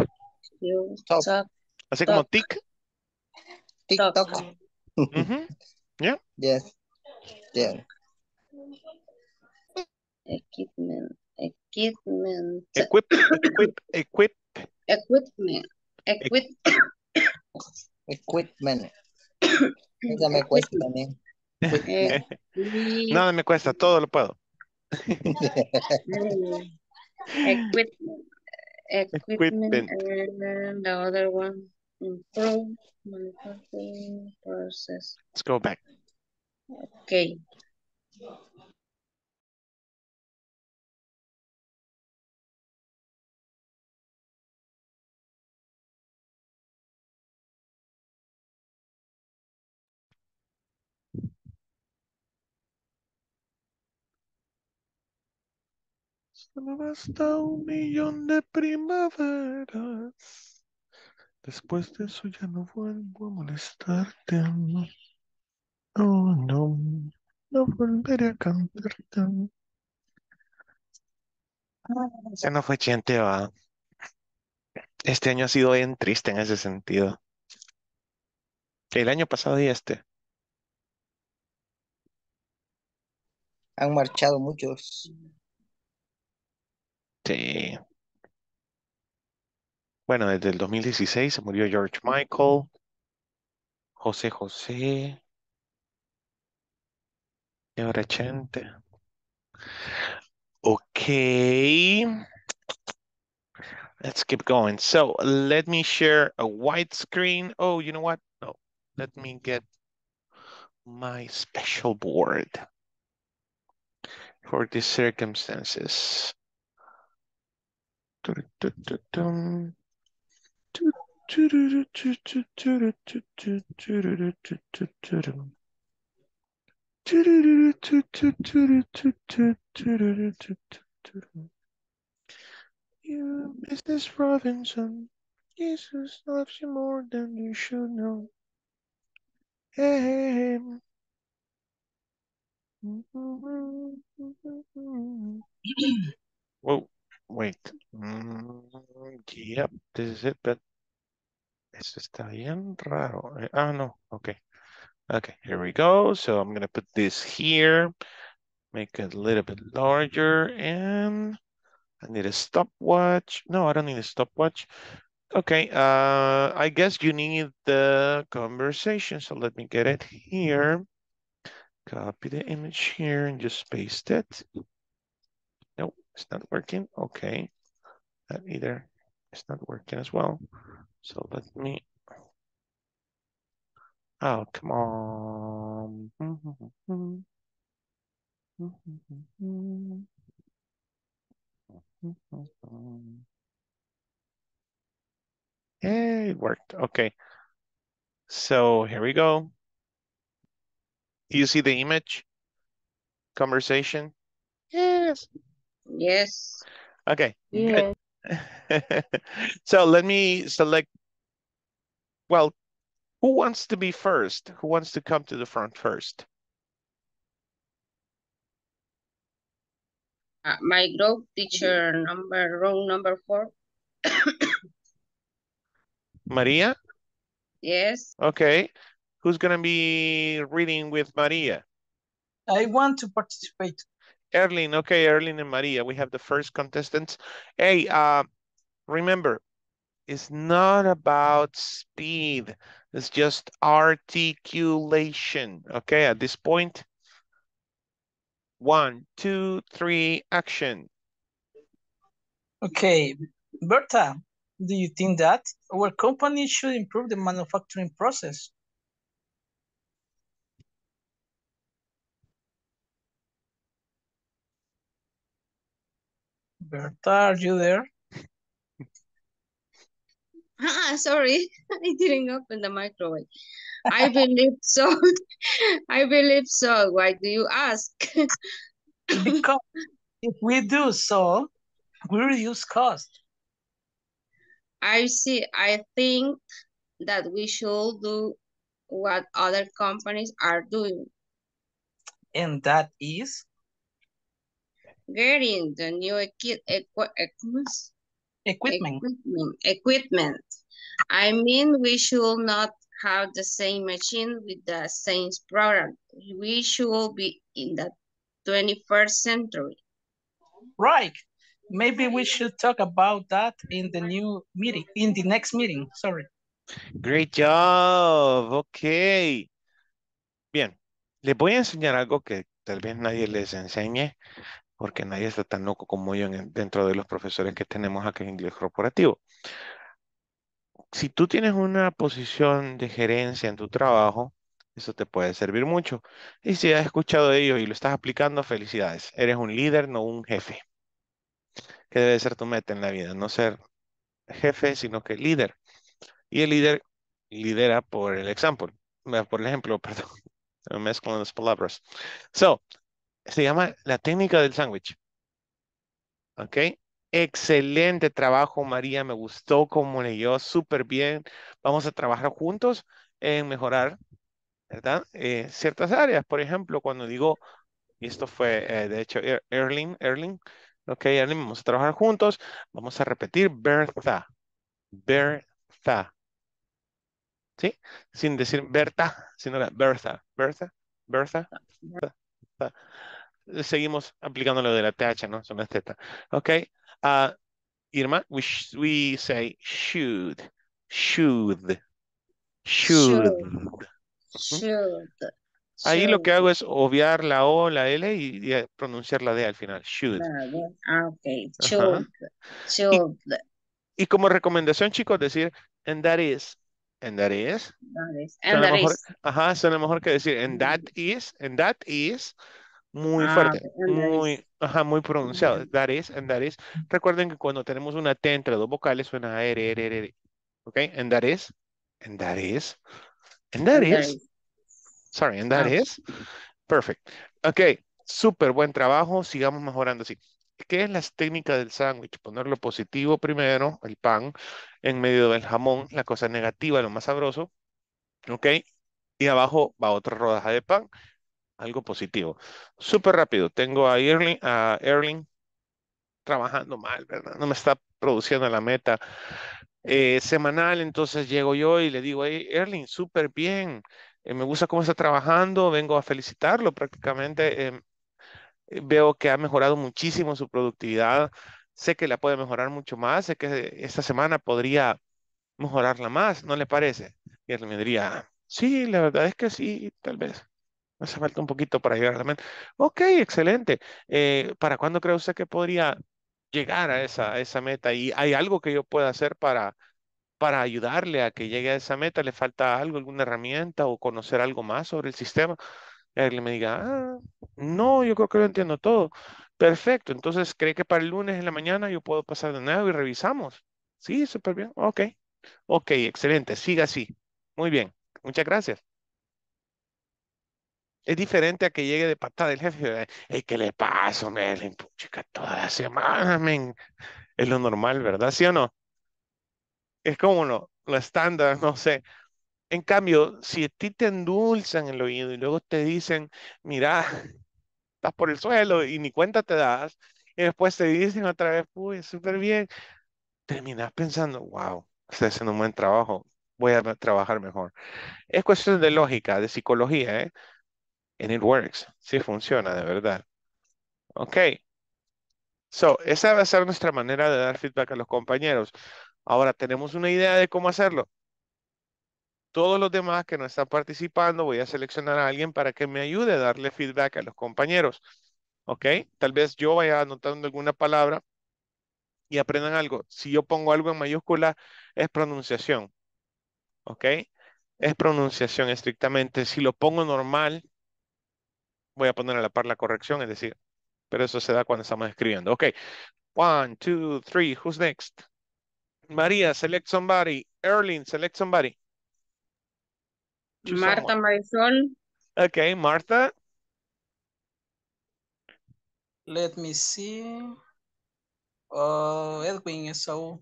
así como tic. TikTok. TikTok. Mhm. Yeah. Yes. Yeah. Equipment. Equipment. Equip, equip, equip. Equipment. Equip. Equipment. Esa me cuesta. Equipment. Equi- Nada me cuesta, todo lo puedo. Equipment. Equipment. Equipment. And the other one. Improve manufacturing process. Let's go back. Okay. Solo basta un millón de primaveras. Después de eso ya no vuelvo a molestarte. Oh, no. No volveré a cantarte. Ya no fue Chente, va. Este año ha sido bien triste en ese sentido. El año pasado y este. Han marchado muchos. Sí. Bueno, desde el 2016 se murió George Michael, José José, y ahora Chente. Okay. Let's keep going. So let me share a white screen. Oh, you know what? No, let me get my special board for these circumstances. You, Mrs. Robinson, Jesus loves you more than you should know. Hey, hey, hey. Whoa wait. Mm, yep, this is it, but esto está bien raro. Eh, Ah, no, okay. Okay, here we go. So I'm gonna put this here, make it a little bit larger, and I need a stopwatch. No, I don't need a stopwatch. Okay, uh, I guess you need the conversation, so let me get it here. Copy the image here and just paste it. It's not working. Okay, that either it's not working as well. So let me. Oh, come on. Hey, it worked. Okay. So here we go. You see the image? Conversation? Yes. Yes. Okay, Yes. So let me select, well, who wants to be first? Who wants to come to the front first? Uh, my group teacher number, row number four. Maria? Yes. Okay. Who's gonna be reading with Maria? I want to participate. Erlin, okay, Erlin and Maria, we have the first contestants. Hey, uh, remember, it's not about speed. It's just articulation, okay? At this point, one, two, three, action. Okay, Berta, do you think that our company should improve the manufacturing process? Berta, are you there? Ah, sorry, I didn't open the microwave. I believe so. I believe so. Why do you ask? Because if we do so, we reduce cost. I see. I think that we should do what other companies are doing. And that is Getting the new equi equi equipment. equipment. Equipment. Equipment. I mean, we should not have the same machine with the same program. We should be in the 21st century. Right. Maybe we should talk about that in the new meeting, in the next meeting, sorry. Great job. Ok. Bien. Les voy a enseñar algo que tal vez nadie les enseñe, porque nadie está tan loco como yo en- dentro de los profesores que tenemos aquí en inglés corporativo. Si tú tienes una posición de gerencia en tu trabajo, eso te puede servir mucho. Y si has escuchado de ello y lo estás aplicando, felicidades. Eres un líder, no un jefe. Que debe ser tu meta en la vida, no ser jefe, sino que líder. Y el líder lidera por el ejemplo. Por ejemplo, perdón, me mezclo las palabras. So, se llama la técnica del sándwich. ¿Ok? Excelente trabajo, María. Me gustó como leyó súper bien. Vamos a trabajar juntos en mejorar, ¿verdad? Eh, ciertas áreas. Por ejemplo, cuando digo, y esto fue, eh, de hecho, Er- Erling, Erling, ok, Erling, vamos a trabajar juntos. Vamos a repetir Bertha. Bertha. ¿Sí? Sin decir Berta, sino la Bertha. Bertha, Bertha. Bertha. Seguimos aplicando lo de la TH, ¿no? Son las tetas. Ok. Ah, Irma, we, we say should. Should. Should. Ujú. Should. Ahí lo should. que hago es obviar la O, la L y, y, eh, pronunciar la D al final. Should. Ah, ok. Ajá. Should. Y, Should. y como recomendación, chicos, decir and that is. And that is. That is. Suena And that mejor, is. ajá, suena mejor que decir and that is. And that is. Muy Ah, fuerte, that muy, ajá, muy pronunciado. That is, and that is. Recuerden que cuando tenemos una T entre dos vocales suena a R, R, R, R. ¿Ok? And that is, and that is, and that that is. Sorry, and that Ah, is. Perfect. Ok, súper buen trabajo. Sigamos mejorando así. ¿Qué es las técnicas del sándwich? Poner lo positivo primero, el pan, en medio del jamón, la cosa negativa, lo más sabroso. ¿Ok? Y abajo va otra rodaja de pan, algo positivo. Súper rápido. Tengo a Erling, a Erling trabajando mal, ¿verdad? No me está produciendo la meta eh, semanal, entonces llego yo y le digo, hey, Erling, súper bien, eh, me gusta cómo está trabajando, vengo a felicitarlo prácticamente, em, eh, veo que ha mejorado muchísimo su productividad, sé que la puede mejorar mucho más, sé que esta semana podría mejorarla más, ¿no le parece? Y él me diría, sí, la verdad es que sí, tal vez. Hace falta un poquito para llegar a la meta. Ok, excelente. Eh, ¿para cuándo cree usted que podría llegar a esa, a esa meta? ¿Y hay algo que yo pueda hacer para, para ayudarle a que llegue a esa meta? ¿Le falta algo, alguna herramienta o conocer algo más sobre el sistema? Y él me diga, ah, no, yo creo que lo entiendo todo. Perfecto, entonces, ¿cree que para el lunes en la mañana yo puedo pasar de nuevo y revisamos? Sí, súper bien. Ok, ok, excelente, siga así. Muy bien, muchas gracias. Es diferente a que llegue de patada el jefe. Hey, ¿qué le pasa, Melin? Chica, toda la semana, men. Es lo normal, ¿verdad? ¿Sí o no? Es como lo, lo estándar, no sé. En cambio, si a ti te endulzan el oído y luego te dicen, mira, estás por el suelo y ni cuenta te das, y después te dicen otra vez, uy, súper bien, terminas pensando, wow, estoy haciendo un buen trabajo, voy a trabajar mejor. Es cuestión de lógica, de psicología, ¿eh? And it works. Sí funciona, de verdad. Ok. So, esa va a ser nuestra manera de dar feedback a los compañeros. Ahora tenemos una idea de cómo hacerlo. Todos los demás que no están participando, voy a seleccionar a alguien para que me ayude a darle feedback a los compañeros. ¿Ok? Tal vez yo vaya anotando alguna palabra y aprendan algo. Si yo pongo algo en mayúscula, es pronunciación. ¿Ok? Es pronunciación estrictamente. Si lo pongo normal, voy a poner a la par la corrección, es decir, pero eso se da cuando estamos escribiendo. Ok. One, two, three. Who's next? María, select somebody. Erling, select somebody. Choose Marta someone. Marisol. Okay, Martha. Let me see. Uh, Edwin, so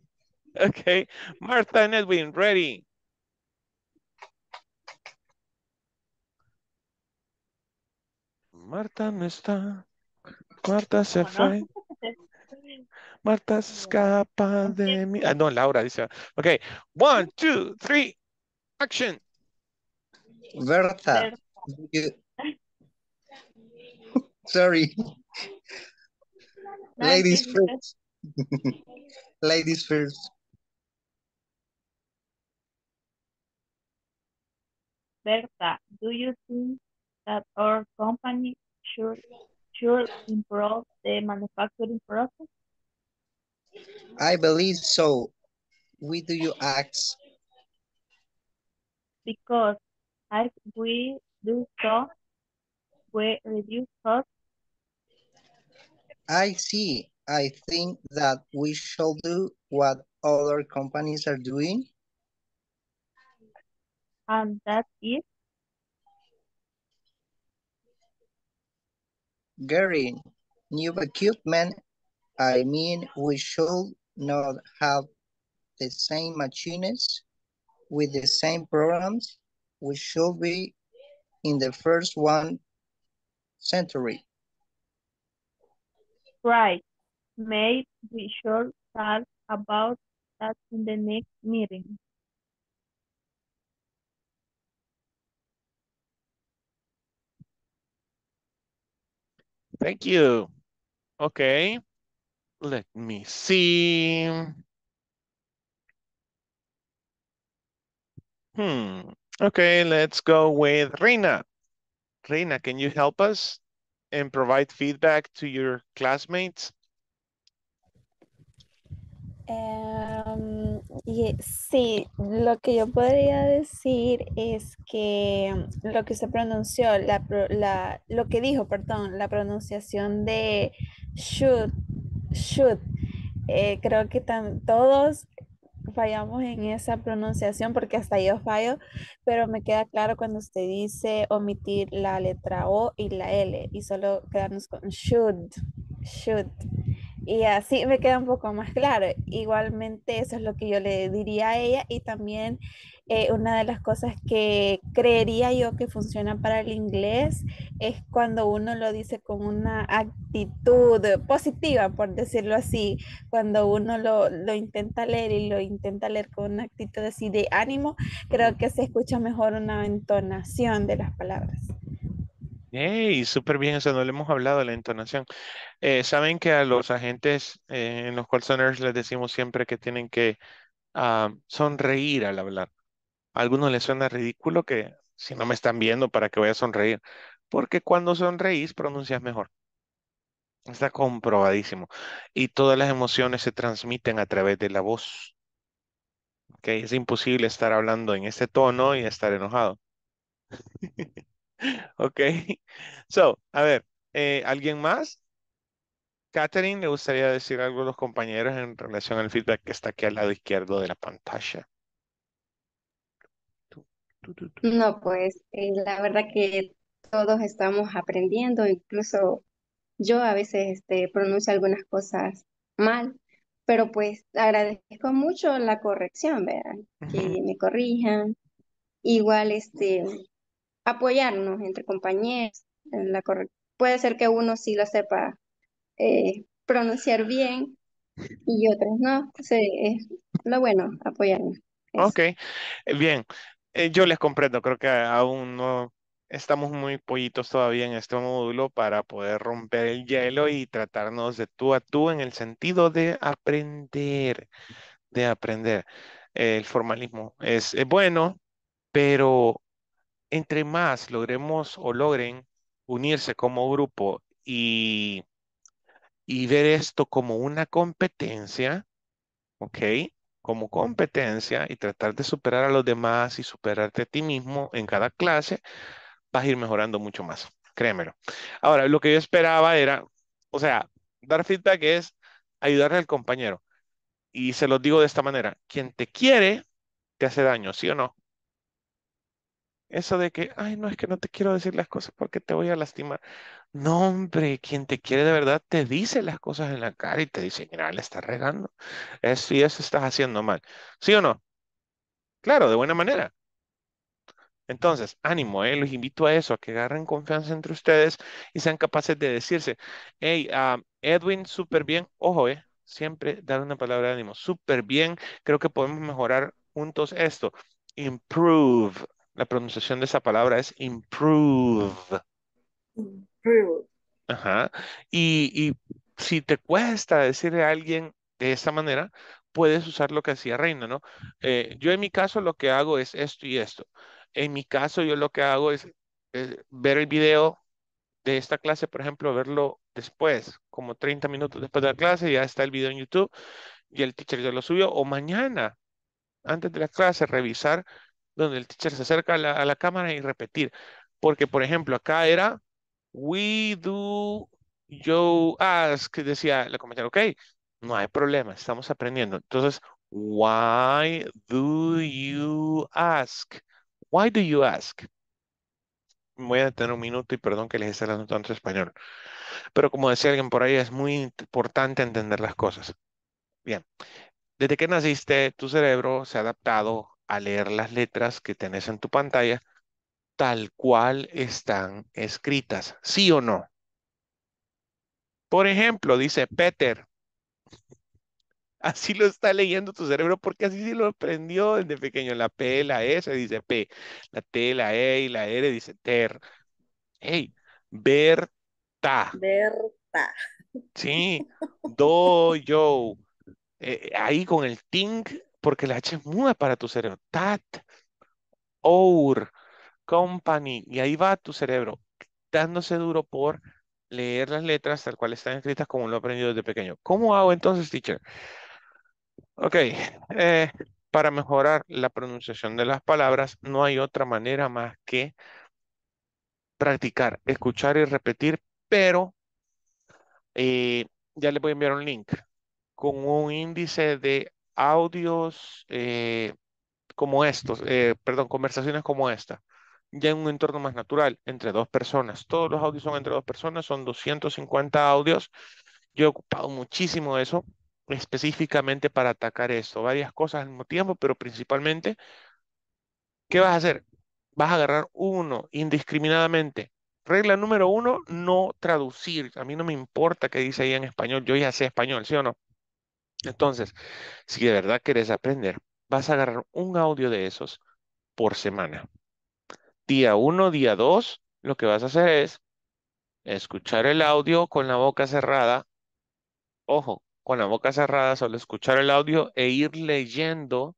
Okay, Martha and Edwin, ready. Marta no está. Marta se fue. Marta se escapa de mí. Ah, no, Laura dice. Okay, one, two, three, action. Berta. Sorry. Ladies first. Ladies first. Berta, do you think that our company should should improve the manufacturing process? I believe so. We do you ask? Because as we do so, we reduce costs I see. I think that we should do what other companies are doing. and that is Getting new equipment. I mean, we should not have the same machines with the same programs. We should be in the first one century. right. Maybe we should talk about that in the next meeting. Thank you. Okay. Let me see. Hmm. Okay, let's go with Reina. Reina, can you help us and provide feedback to your classmates? Em, sí, lo que yo podría decir es que lo que usted pronunció, la, lo que dijo, perdón, la pronunciación de should, should, eh, creo que todos fallamos en esa pronunciación porque hasta yo fallo, pero me queda claro cuando usted dice omitir la letra O y la L y solo quedarnos con should, should. Y así me queda un poco más claro. Igualmente eso es lo que yo le diría a ella y también eh, una de las cosas que creería yo que funciona para el inglés es cuando uno lo dice con una actitud positiva, por decirlo así, cuando uno lo, lo intenta leer y lo intenta leer con una actitud así de ánimo, creo que se escucha mejor una entonación de las palabras. Hey, súper bien, eso no le hemos hablado la entonación. Eh, saben que a los agentes eh, en los call centers les decimos siempre que tienen que ah, sonreír al hablar. A algunos les suena ridículo que si no me están viendo para que voy a sonreír, porque cuando sonreís pronuncias mejor. Está comprobadísimo. Y todas las emociones se transmiten a través de la voz. ¿ok? Es imposible estar hablando en este tono y estar enojado. Ok. So, a ver, eh, ¿alguien más? Catherine, ¿le gustaría decir algo a los compañeros en relación al feedback que está aquí al lado izquierdo de la pantalla? No, pues eh, la verdad que todos estamos aprendiendo, incluso yo a veces este, pronuncio algunas cosas mal, pero pues agradezco mucho la corrección, ¿verdad? Que me corrijan. Igual este, apoyarnos entre compañeros. En la Puede ser que uno sí lo sepa eh, pronunciar bien y otros no. Es lo bueno, apoyarnos. Eso. Ok, eh, bien. Eh, yo les comprendo, creo que aún no estamos muy pollitos todavía en este módulo para poder romper el hielo y tratarnos de tú a tú en el sentido de aprender, de aprender. El formalismo es, es bueno, pero entre más logremos o logren unirse como grupo y, y ver esto como una competencia, ¿ok? Como competencia y tratar de superar a los demás y superarte a ti mismo en cada clase, vas a ir mejorando mucho más, créemelo. Ahora, lo que yo esperaba era, o sea, dar feedback es ayudarle al compañero. Y se los digo de esta manera, quien te quiere, te hace daño, ¿sí o no? Eso de que, ay, no, es que no te quiero decir las cosas porque te voy a lastimar. No, hombre, quien te quiere de verdad te dice las cosas en la cara y te dice, mira, le estás regando. Eso y eso estás haciendo mal. ¿Sí o no? Claro, de buena manera. Entonces, ánimo, eh, los invito a eso, a que agarren confianza entre ustedes y sean capaces de decirse, hey, ah, Edwin, súper bien, ojo, eh, siempre dar una palabra de ánimo, súper bien, creo que podemos mejorar juntos esto. Improve, La pronunciación de esa palabra es improve. Improve. Ajá. Y, y si te cuesta decirle a alguien de esa manera, puedes usar lo que hacía Reina, ¿no? Eh, yo en mi caso lo que hago es esto y esto. En mi caso yo lo que hago es eh, ver el video de esta clase, por ejemplo, verlo después, como 30 minutos después de la clase, ya está el video en YouTube y el teacher ya lo subió, o mañana, antes de la clase, revisar donde el teacher se acerca a la, cámara y repetir. Porque, por ejemplo, acá era We do you ask, decía la compañera, ok, no hay problema, estamos aprendiendo. Entonces, why do you ask? Why do you ask? Voy a tener un minuto y perdón que les esté hablando tanto español. Pero como decía alguien por ahí, es muy importante entender las cosas. Bien, desde que naciste, tu cerebro se ha adaptado a leer las letras que tenés en tu pantalla tal cual están escritas, ¿sí o no? Por ejemplo, dice Peter. Así lo está leyendo tu cerebro porque así se lo aprendió desde pequeño. La P, la S dice P, la T, la E y la R dice ter. Hey, Berta. Berta. Sí, do, yo. Eh, ahí con el ting, porque la H es muda para tu cerebro. Tat, our, company. Y ahí va tu cerebro, dándose duro por leer las letras tal cual están escritas como lo he aprendido desde pequeño. ¿Cómo hago entonces, teacher? Ok, eh, para mejorar la pronunciación de las palabras, no hay otra manera más que practicar, escuchar y repetir, pero eh, ya les voy a enviar un link con un índice de audios eh, como estos, perdón, conversaciones como esta ya en un entorno más natural, entre dos personas. Todos los audios son entre dos personas, son 250 audios. Yo he ocupado muchísimo eso específicamente para atacar esto. Varias cosas al mismo tiempo, pero principalmente, ¿qué vas a hacer? Vas a agarrar uno indiscriminadamente. Regla número uno, no traducir. A mí no me importa qué dice ahí en español. Yo ya sé español, ¿sí o no? Entonces, si de verdad quieres aprender, vas a agarrar un audio de esos por semana día 1, día 2, lo que vas a hacer es escuchar el audio con la boca cerrada. Ojo, con la boca cerrada, solo escuchar el audio e ir leyendo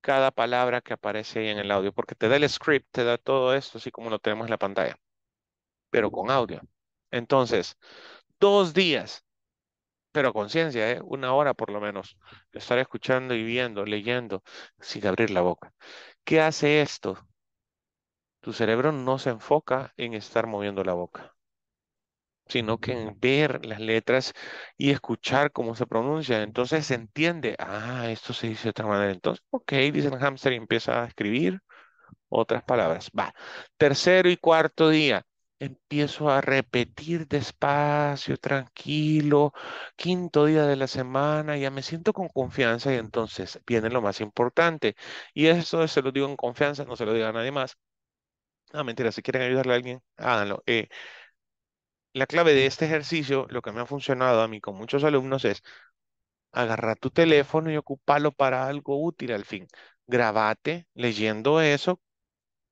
cada palabra que aparece ahí en el audio, porque te da el script, te da todo esto, así como lo tenemos en la pantalla, pero con audio. Entonces, dos días, pero conciencia, ¿eh? una hora por lo menos, estar escuchando y viendo, leyendo, sin abrir la boca. ¿Qué hace esto? tu cerebro no se enfoca en estar moviendo la boca, sino que en ver las letras y escuchar cómo se pronuncia. Entonces se entiende, ah, esto se dice de otra manera. Entonces, ok, dice el hamster y empieza a escribir otras palabras. Va. Tercero y cuarto día, empiezo a repetir despacio, tranquilo. Quinto día de la semana, ya me siento con confianza y entonces viene lo más importante. Y eso se lo digo en confianza, no se lo diga a nadie más. No, mentira, si quieren ayudarle a alguien, háganlo. Eh, la clave de este ejercicio, lo que me ha funcionado a mí con muchos alumnos es agarrar tu teléfono y ocuparlo para algo útil al fin. Grabate leyendo eso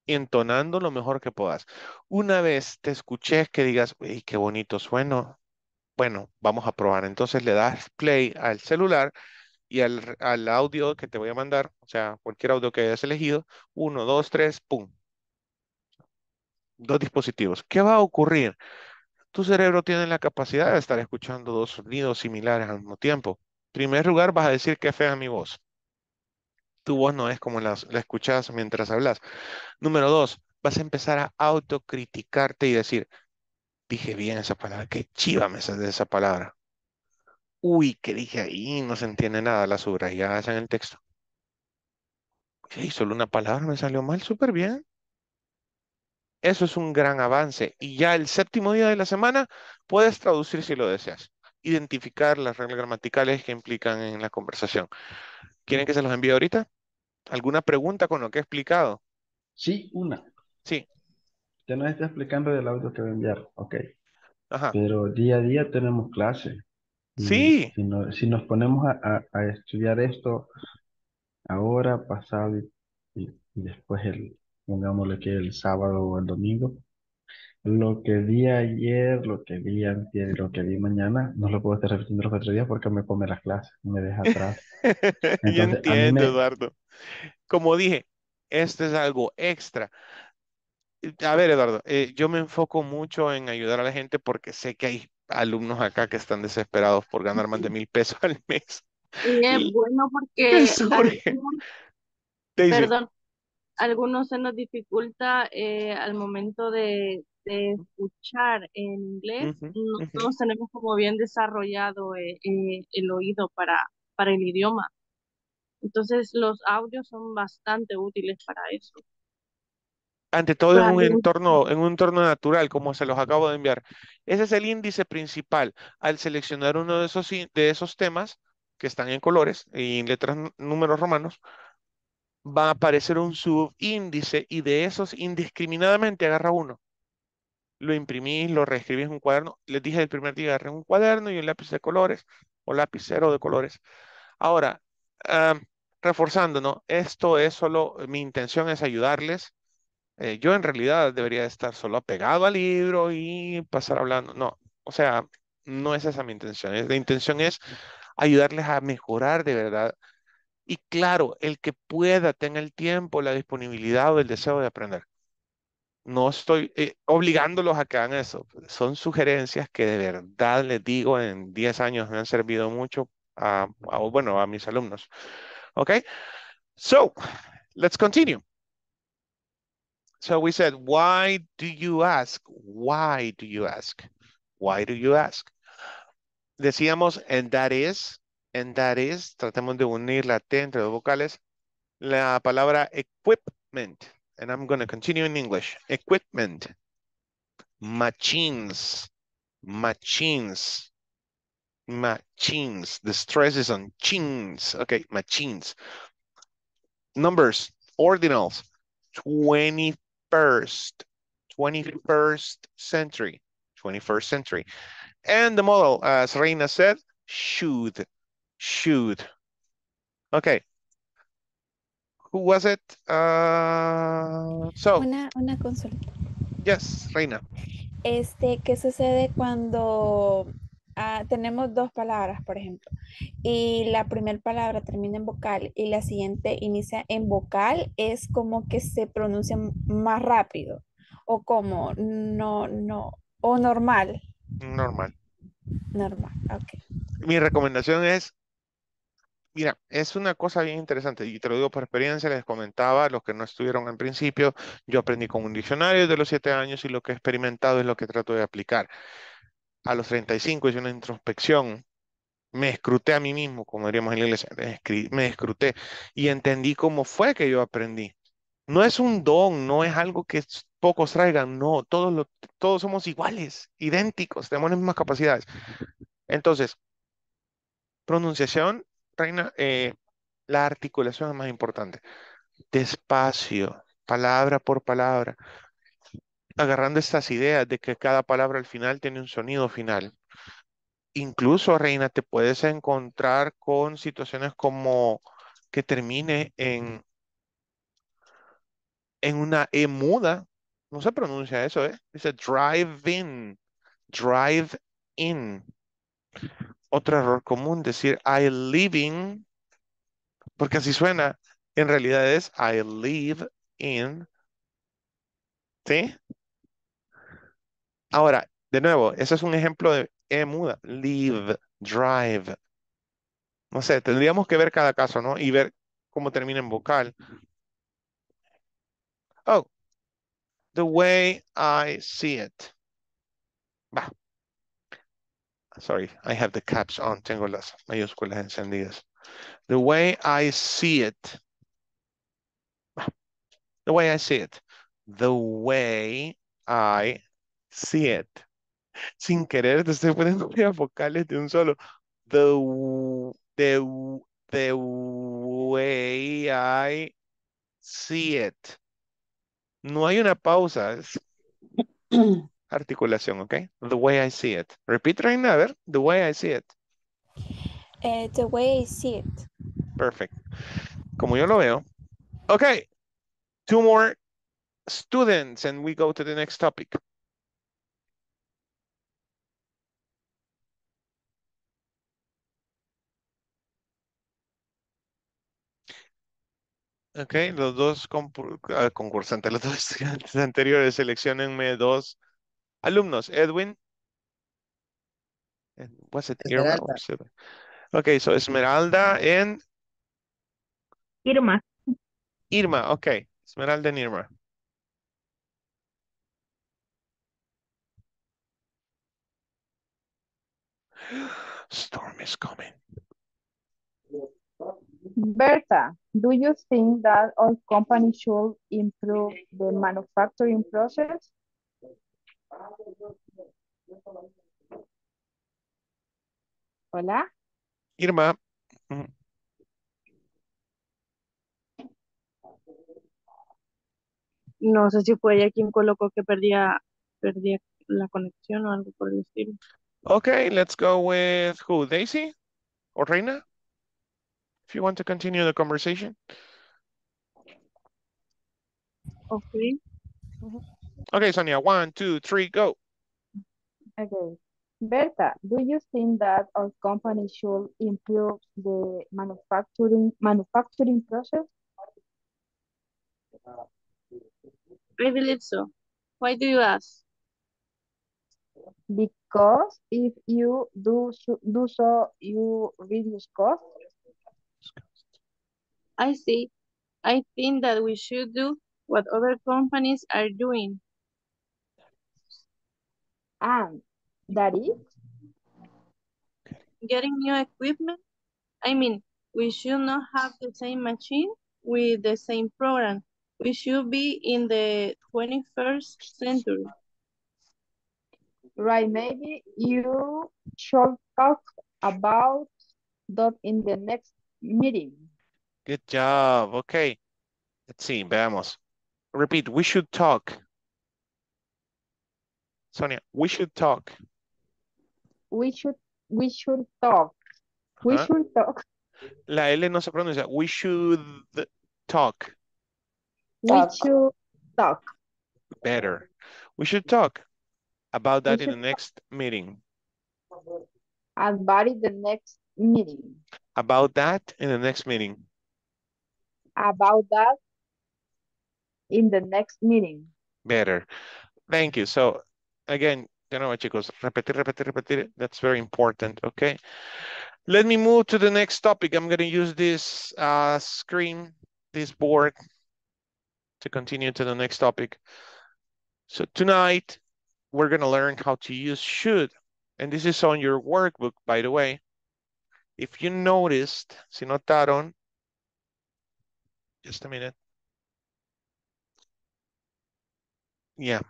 entonando lo mejor que puedas. Una vez te escuché que digas, uy, qué bonito sueno. Bueno, vamos a probar. Entonces le das play al celular y al, al audio que te voy a mandar, o sea, cualquier audio que hayas elegido, uno, dos, tres, pum, dos dispositivos. ¿Qué va a ocurrir? Tu cerebro tiene la capacidad de estar escuchando dos sonidos similares al mismo tiempo. En primer lugar, vas a decir que fea mi voz. Tu voz no es como la, la escuchas mientras hablas. Número dos, vas a empezar a autocriticarte y decir, dije bien esa palabra, qué chiva me de esa palabra. Uy, ¿qué dije ahí? No se entiende nada, la subrayadas en el texto. Sí, solo una palabra me salió mal, súper bien. Eso es un gran avance. Y ya el séptimo día de la semana puedes traducir si lo deseas. Identificar las reglas gramaticales que implican en la conversación. ¿Quieren que se los envíe ahorita? ¿Alguna pregunta con lo que he explicado? Sí, una. Sí. Ya nos está explicando del audio que va a enviar. Ok. Ajá. Pero día a día tenemos clase. Y Sí. Si, no- si nos ponemos a, a- a estudiar esto ahora, pasado y, y- y después el, pongámosle que el sábado o el domingo. Lo que di ayer, lo que di antier y lo que di mañana, no lo puedo estar repitiendo los cuatro días porque me come las clases, me deja atrás. Yo Entonces, a mí entiendo, me, Eduardo. Como dije, esto es algo extra. A ver, Eduardo, eh, yo me enfoco mucho en ayudar a la gente porque sé que hay alumnos acá que están desesperados por ganar más de mil pesos al mes. Y es Y bueno porque algunos, Daisy, perdón, algunos se nos dificulta eh, al momento de, de escuchar en inglés, ujú. todos tenemos como bien desarrollado eh, eh, el oído para, para el idioma. Entonces los audios son bastante útiles para eso. Ante todo en un entorno, en un entorno natural, como se los acabo de enviar. Ese es el índice principal. Al seleccionar uno de esos, de esos temas que están en colores y en letras números romanos, va a aparecer un subíndice y de esos indiscriminadamente agarra uno. Lo imprimís, lo reescribís en un cuaderno. Les dije el primer día, agarré un cuaderno y un lápiz de colores o lapicero de colores. Ahora, ah, reforzando, ¿no? Esto es solo, mi intención es ayudarles. Eh, yo en realidad debería estar solo apegado al libro y pasar hablando. No, o sea, no es esa mi intención. La intención es ayudarles a mejorar de verdad. Y claro, el que pueda, tenga el tiempo, la disponibilidad o el deseo de aprender. No estoy eh, obligándolos a que hagan eso. Son sugerencias que de verdad les digo en 10 años me han servido mucho a, bueno, a mis alumnos. ¿Ok? So, let's continue. So we said, why do you ask? Why do you ask? Why do you ask? Decíamos, and that is, and that is, tratemos de unir la T entre dos vocales, la palabra equipment. And I'm going to continue in English. Equipment. Machines. Machines. Machines. The stress is on chins. Okay, machines. Numbers, ordinals. 21st. 21st century. 21st century. And the model, as Reina said, should. Should. Okay. Who was it? Uh, so, Una, una consulta. yes, Reina. Este, ¿qué sucede cuando ah, tenemos dos palabras, por ejemplo, y la primera palabra termina en vocal y la siguiente inicia en vocal? Es como que se pronuncia más rápido o como no, no, o normal, Normal. normal, ok. Mi recomendación es, mira, es una cosa bien interesante y te lo digo por experiencia, les comentaba, los que no estuvieron en principio, yo aprendí con un diccionario de los siete años y lo que he experimentado es lo que trato de aplicar. A los 35 hice una introspección, me escruté a mí mismo, como diríamos en la iglesia, me escruté y entendí cómo fue que yo aprendí. No es un don, no es algo que pocos traigan, no, todos, lo- todos somos iguales, idénticos, tenemos las mismas capacidades. Entonces, pronunciación, Reina, eh, la articulación es más importante. Despacio, palabra por palabra, agarrando estas ideas de que cada palabra al final tiene un sonido final. Incluso, Reina, te puedes encontrar con situaciones como que termine en, en una E muda. No se pronuncia eso, ¿eh? Dice drive in, drive in. Otro error común, decir I living, porque así suena. En realidad es I live in, ¿sí? Ahora, de nuevo, ese es un ejemplo de E muda. Live, drive. No sé, tendríamos que ver cada caso, ¿no? Y ver cómo termina en vocal. Oh, the way I see it. Bah, sorry, I have the caps on. Tengo las mayúsculas encendidas. The way I see it. The way I see it. The way I see it. Sin querer, te estoy poniendo varias vocales de un solo. The, the, the way I see it. No hay una pausa, articulación, ¿ok? The way I see it. Repeat, Reina, a ver. The way I see it. Eh, the way I see it. Perfect. Como yo lo veo. Ok. Two more students, and we go to the next topic. Ok, los dos ah, concursantes, los dos estudiantes anteriores, seleccionenme dos alumnos. Edwin. And Was it Irma or Esmeralda. Okay, so Esmeralda and Irma. Irma. Okay, Esmeralda and Irma. Storm is coming. Berta, do you think that all companies should improve the manufacturing process? Hola. Irma. No sé si fue ella quien colocó que perdía, perdía la conexión o algo por el estilo. Okay, let's go with who? Daisy or Reina? If you want to continue the conversation. Okay. Okay, Sonia, one, two, three, go. Okay. Berta, do you think that our company should improve the manufacturing manufacturing process? I believe so. Why do you ask? Because if you do so, do so, you reduce costs. I see. I think that we should do what other companies are doing. And that is Getting new equipment. I mean, we should not have the same machine with the same program. We should be in the 21st century. right. Maybe you should talk about that in the next meeting. Good job. Okay. Let's see, veamos. Repeat, we should talk. Sonia, we should talk. We should we should talk. We Ajá. should talk. La L no se pronuncia. We should talk We Talk. should talk. better. We should talk about that in the should next meeting. About it the next meeting. About that in the next meeting. About that in the next meeting. Better. Thank you. So again, de nuevo, chicos, repetir, repetir, repetir. That's very important. Okay. Let me move to the next topic. I'm going to use this uh, screen, this board to continue to the next topic. So tonight we're going to learn how to use should. And this is on your workbook, by the way. If you noticed, si notaron, just a minute. Yeah.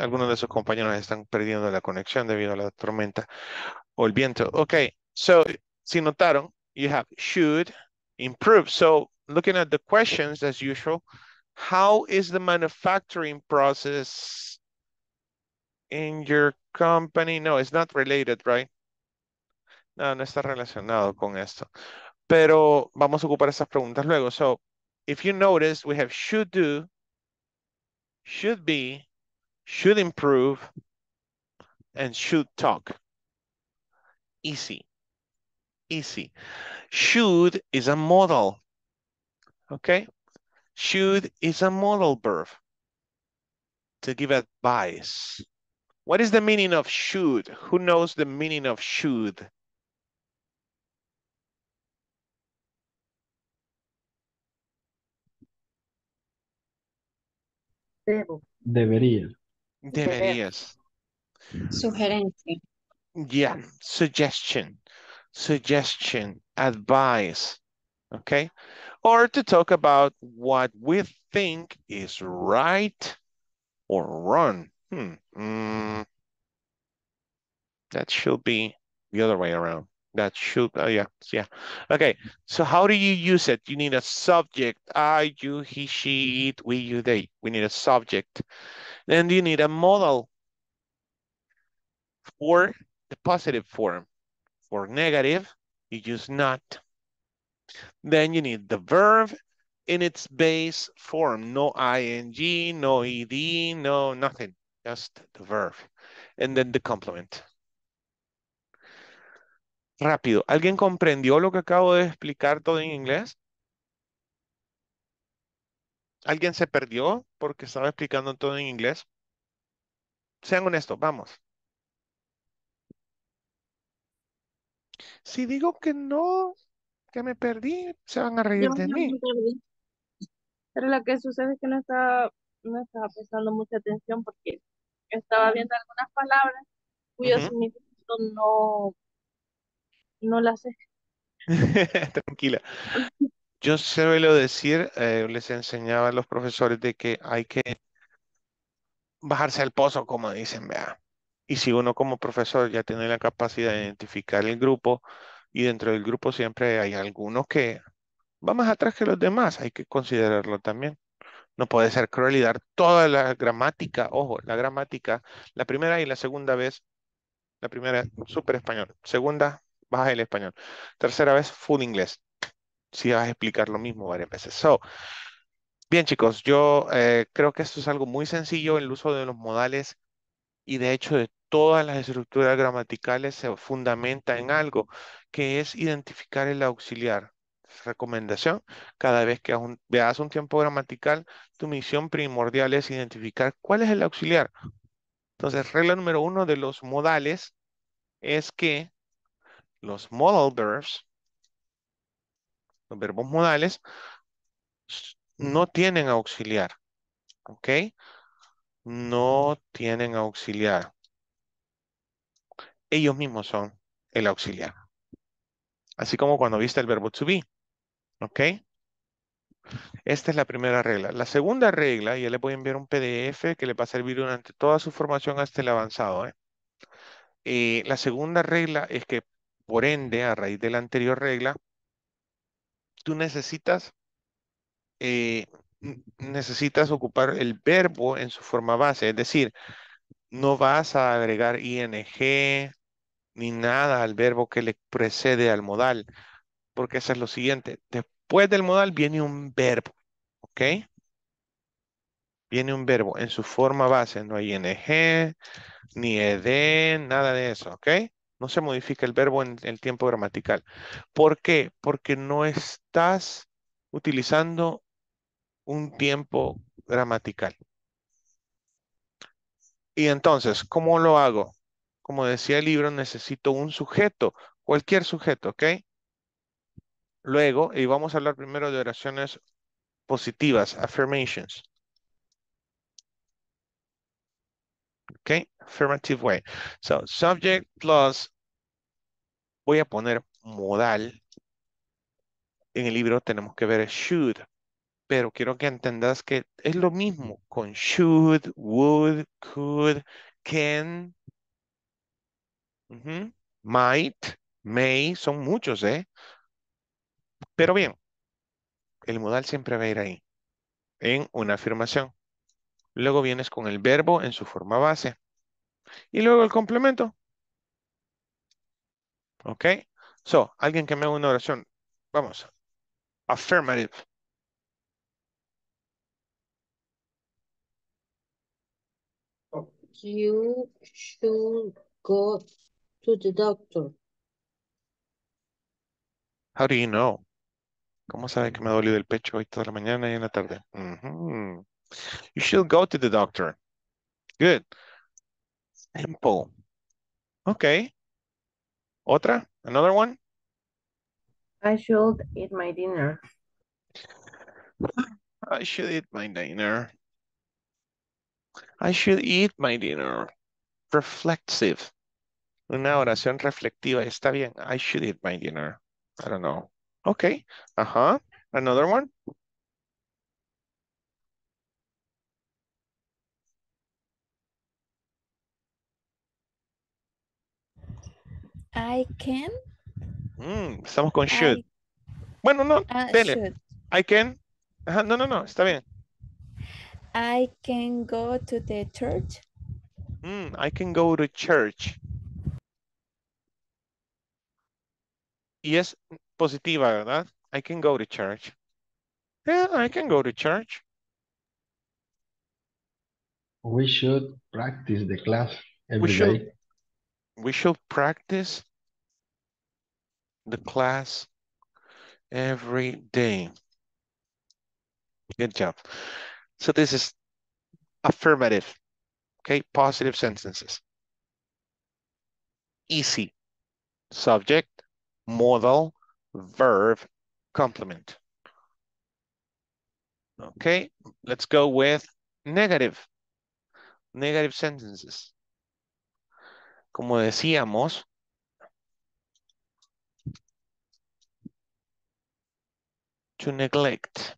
Algunos de sus compañeros están perdiendo la conexión debido a la tormenta o el viento. Okay, so si notaron, you have should improve. So looking at the questions as usual, how is the manufacturing process in your company? No, it's not related, right? No, no está relacionado con esto. Pero vamos a ocupar esas preguntas luego. So if you notice, we have should do, should be, should improve, and should talk. Easy. Easy. Should is a modal. Okay? Should is a modal verb to give advice. What is the meaning of should? Who knows the meaning of should? Debo. Debería. Deberías. Sugerencia. Yeah, suggestion, suggestion, advice, okay? Or to talk about what we think is right or wrong. Hmm. mm, that should be the other way around. That should, oh yeah, yeah. Okay, so how do you use it? You need a subject, I, you, he, she, it, we, you, they. We need a subject. Then you need a model for the positive form. For negative, you use not. Then you need the verb in its base form. No ing, no ed, no nothing. Just the verb. And then the complement. Rápido. ¿Alguien comprendió lo que acabo de explicar todo en inglés? ¿Alguien se perdió porque estaba explicando todo en inglés? Sean honestos, vamos. Si digo que no, que me perdí, se van a reír de no mí. me. Pero lo que sucede es que no estaba, no estaba prestando mucha atención porque estaba viendo algunas palabras cuyo significado no, no las sé. Tranquila. Yo suelo decir, eh, les enseñaba a los profesores de que hay que bajarse al pozo, como dicen, vea. Y si uno como profesor ya tiene la capacidad de identificar el grupo y dentro del grupo siempre hay algunos que va más atrás que los demás, hay que considerarlo también. No puede ser cruel y dar toda la gramática, ojo, la gramática, la primera y la segunda vez, la primera súper español, segunda baja el español, tercera vez full inglés. Si vas a explicar lo mismo varias veces. So, bien chicos, yo eh, creo que esto es algo muy sencillo, el uso de los modales y de hecho de todas las estructuras gramaticales se fundamenta en algo que es identificar el auxiliar. Recomendación, cada vez que veas un tiempo gramatical, tu misión primordial es identificar cuál es el auxiliar. Entonces, regla número uno de los modales es que los modal verbs, los verbos modales, no tienen auxiliar, ¿ok? No tienen auxiliar. Ellos mismos son el auxiliar. Así como cuando viste el verbo to be. ¿Ok? Esta es la primera regla. La segunda regla, ya le voy a enviar un PDF que le va a servir durante toda su formación hasta el avanzado. ¿eh? Eh, la segunda regla es que, por ende, a raíz de la anterior regla, tú necesitas, eh, necesitas ocupar el verbo en su forma base. Es decir, no vas a agregar ing ni nada al verbo que le precede al modal, porque eso es lo siguiente. Después del modal viene un verbo. ¿Ok? Viene un verbo en su forma base, no hay ing, ni ed, nada de eso, ¿ok? No se modifica el verbo en el tiempo gramatical. ¿Por qué? Porque no estás utilizando un tiempo gramatical. Y entonces, ¿cómo lo hago? Como decía el libro, necesito un sujeto, cualquier sujeto, ¿ok? Luego, y vamos a hablar primero de oraciones positivas, affirmations. ¿Ok? Affirmative way. So, subject plus, voy a poner modal. En el libro tenemos que ver should, pero quiero que entendas que es lo mismo con should, would, could, can, might, may, son muchos, ¿eh? Pero bien, el modal siempre va a ir ahí, en una afirmación. Luego vienes con el verbo en su forma base. Y luego el complemento. ¿Ok? So, alguien que me haga una oración. Vamos. Affirmative. You should go to the doctor. How do you know? ¿Cómo sabe que me ha dolido el pecho hoy toda la mañana y en la tarde? You should go to the doctor. Good. Simple. Okay. ¿Otra? Another one? I should eat my dinner. I should eat my dinner. I should eat my dinner. Reflexive. Una oración reflectiva. Está bien. I should eat my dinner. I don't know. Okay. Uh-huh. Another one? I can. Mm, estamos con should. I, Bueno, no, ah, dele. should. I can. Ajá, no, no, no, está bien. I can go to the church. Mm, I can go to church. Y es positiva, ¿verdad? I can go to church. Yeah, I can go to church. We should practice the class every day. should- We should practice the class every day. Good job. So this is affirmative, okay? Positive sentences. Easy. Subject, modal, verb, complement. Okay, let's go with negative. Negative sentences. Como decíamos, to neglect.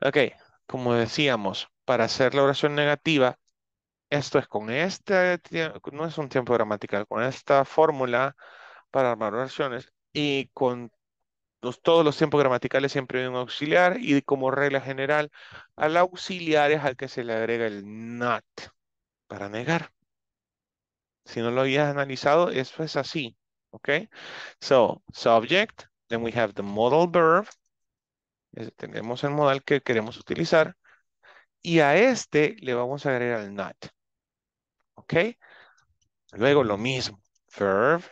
Ok, como decíamos, para hacer la oración negativa, esto es con este, no es un tiempo gramatical, con esta fórmula para armar oraciones y con todos los tiempos gramaticales siempre hay un auxiliar y como regla general, al auxiliar es al que se le agrega el not para negar. Si no lo habías analizado, eso es así, ¿ok? So, subject, then we have the modal verb, tenemos el modal que queremos utilizar, y a este le vamos a agregar el not, ¿ok? Luego lo mismo, verb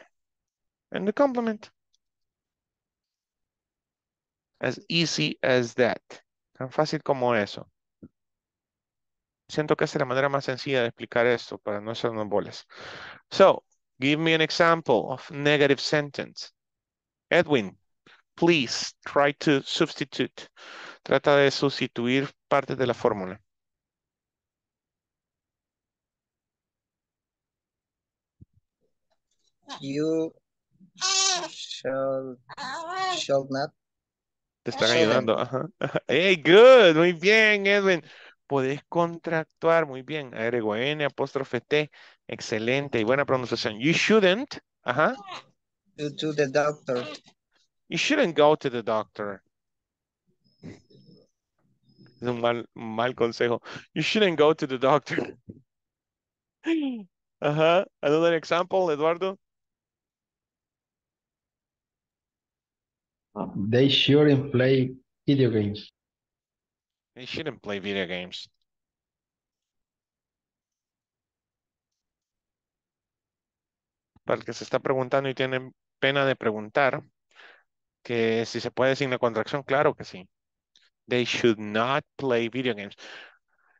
and the complement. As easy as that. Tan fácil como eso. Siento que esa es la manera más sencilla de explicar esto para no hacernos bolas. So, give me an example of negative sentence. Edwin, please try to substitute. Trata de sustituir partes de la fórmula. You shall, shall not. Te están ayudando. Ajá. Hey, good. Muy bien, Edwin. Podés contractuar. Muy bien. Agrego N, apóstrofe T. Excelente y buena pronunciación. You shouldn't. Ajá. Go to the doctor. You shouldn't go to the doctor. Es un mal, un mal consejo. You shouldn't go to the doctor. Ajá. Another example, Eduardo. They shouldn't play video games. You shouldn't play video games. Para el que se está preguntando y tiene pena de preguntar, que si se puede sin la contracción, claro que sí. They should not play video games.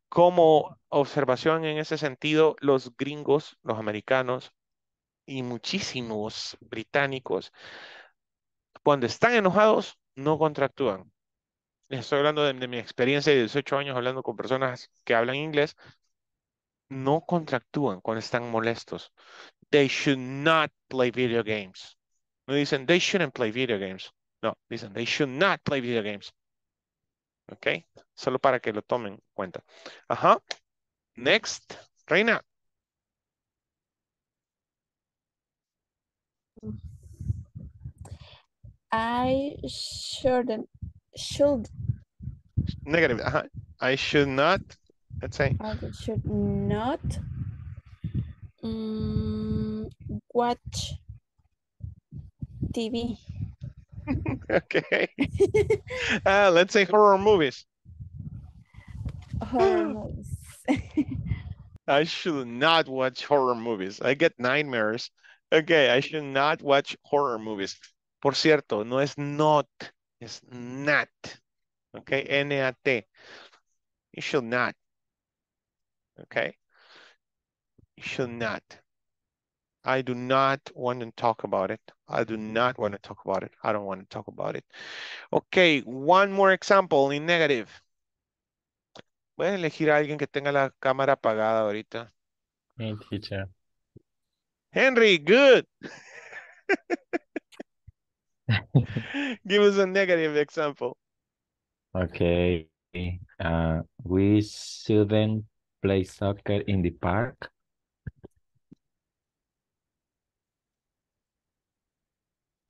Como observación en ese sentido, los gringos, los americanos y muchísimos británicos, cuando están enojados, no contractúan. Estoy hablando de, de mi experiencia de 18 años hablando con personas que hablan inglés. No contractúan cuando están molestos. They should not play video games. No dicen, they shouldn't play video games. No, dicen, they should not play video games. ¿Ok? Solo para que lo tomen en cuenta. Ajá. Next. Reina. I shouldn't, should, Negative. Ajá. I should not. Let's say. I should not mm, watch TV. Okay. Uh, let's say horror movies. Horror movies. I should not watch horror movies. I get nightmares. Okay, I should not watch horror movies. Por cierto, no es not, es not. Okay, N-A-T. You should not. Okay? You should not. I do not want to talk about it. I do not want to talk about it. I don't want to talk about it. Okay, one more example in negative. Voy a elegir a alguien que tenga la cámara apagada ahorita. Hey, teacher. Henry, good. Give us a negative example. Okay. Uh, we shouldn't play soccer in the park.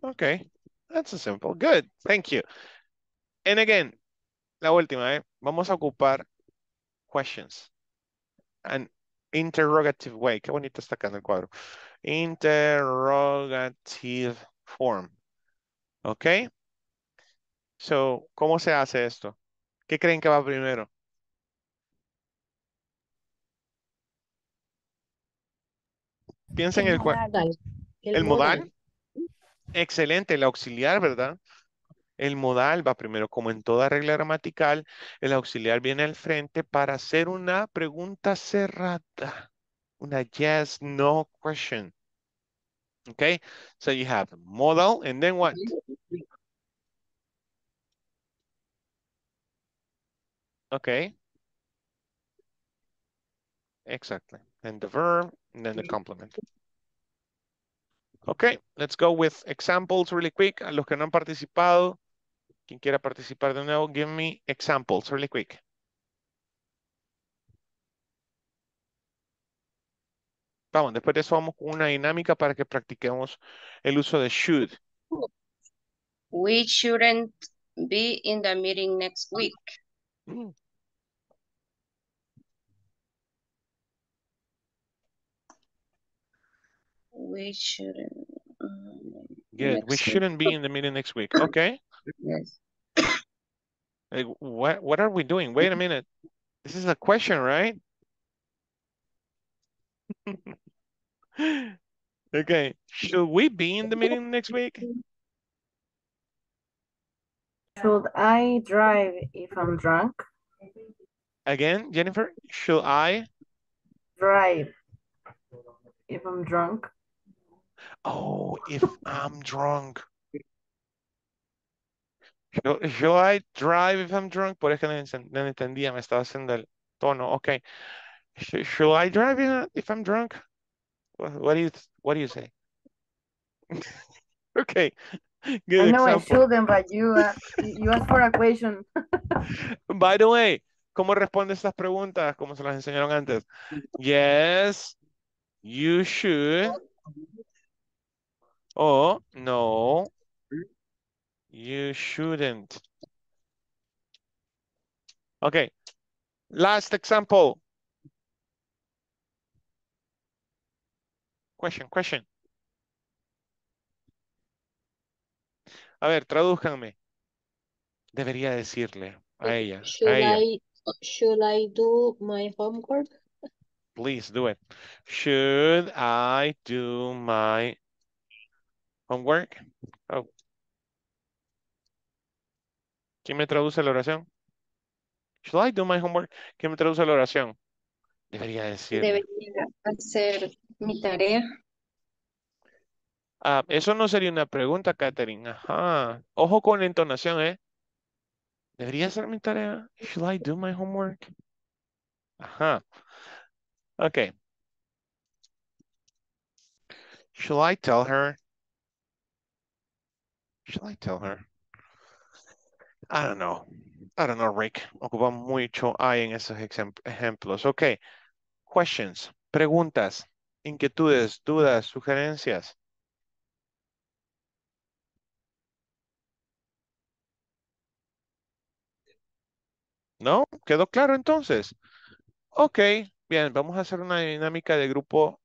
Okay, that's a simple. Good, thank you. And again, la última, ¿eh? Vamos a ocupar questions. An interrogative way. Qué bonito está acá en el cuadro. Interrogative form. Okay. So, ¿cómo se hace esto? ¿Qué creen que va primero? Piensen en el cual. Modal. El modal. Excelente, el auxiliar, ¿verdad? El modal va primero, como en toda regla gramatical, el auxiliar viene al frente para hacer una pregunta cerrada. Una yes, no question. Okay, so you have modal and then what? Okay. Exactly. And the verb, and then the complement. Okay, let's go with examples really quick. A los que no han participado, quien quiera participar de nuevo, give me examples really quick. Vamos, después de eso vamos con una dinámica para que practiquemos el uso de should. We shouldn't be in the meeting next week. Mm. We shouldn't. um, Good. We week. shouldn't be in the meeting next week. Okay. Yes. Like, what what are we doing? Wait a minute. This is a question, right? Okay. Should we be in the meeting next week? Should I drive if I'm drunk? Again, Jennifer, should I? Drive if I'm drunk. Oh, if I'm drunk. Should, should I drive if I'm drunk? Por eso no, enten- no entendía, me estaba haciendo el tono. Okay. Sh- should I drive if, I'm drunk? What, do you what do you say? Okay. Good I know I example. shouldn't, but you, uh, you asked for a question. By the way, ¿cómo responde estas preguntas? Como se las enseñaron antes. Yes, you should. O no, you shouldn't. Okay. Last example. Question, question. A ver, tradúzcanme. Debería decirle a ella, Should a ella. I should I do my homework? Please do it. Should I do my homework? Oh. ¿Quién me traduce la oración? Should I do my homework? ¿Quién me traduce la oración? Debería decirle. Debería hacer mi tarea. Ah, eso no sería una pregunta, Katherine. Ajá. Ojo con la entonación, ¿eh? ¿Debería hacer mi tarea? Should I do my homework? Ajá. Okay. Should I tell her? Should I tell her? I don't know. I don't know, Rick. Ocupa mucho I en esos ejemplos. Ok. Questions. Preguntas. Inquietudes, dudas, sugerencias. ¿No? ¿Quedó claro entonces? Ok. Bien, vamos a hacer una dinámica de grupo.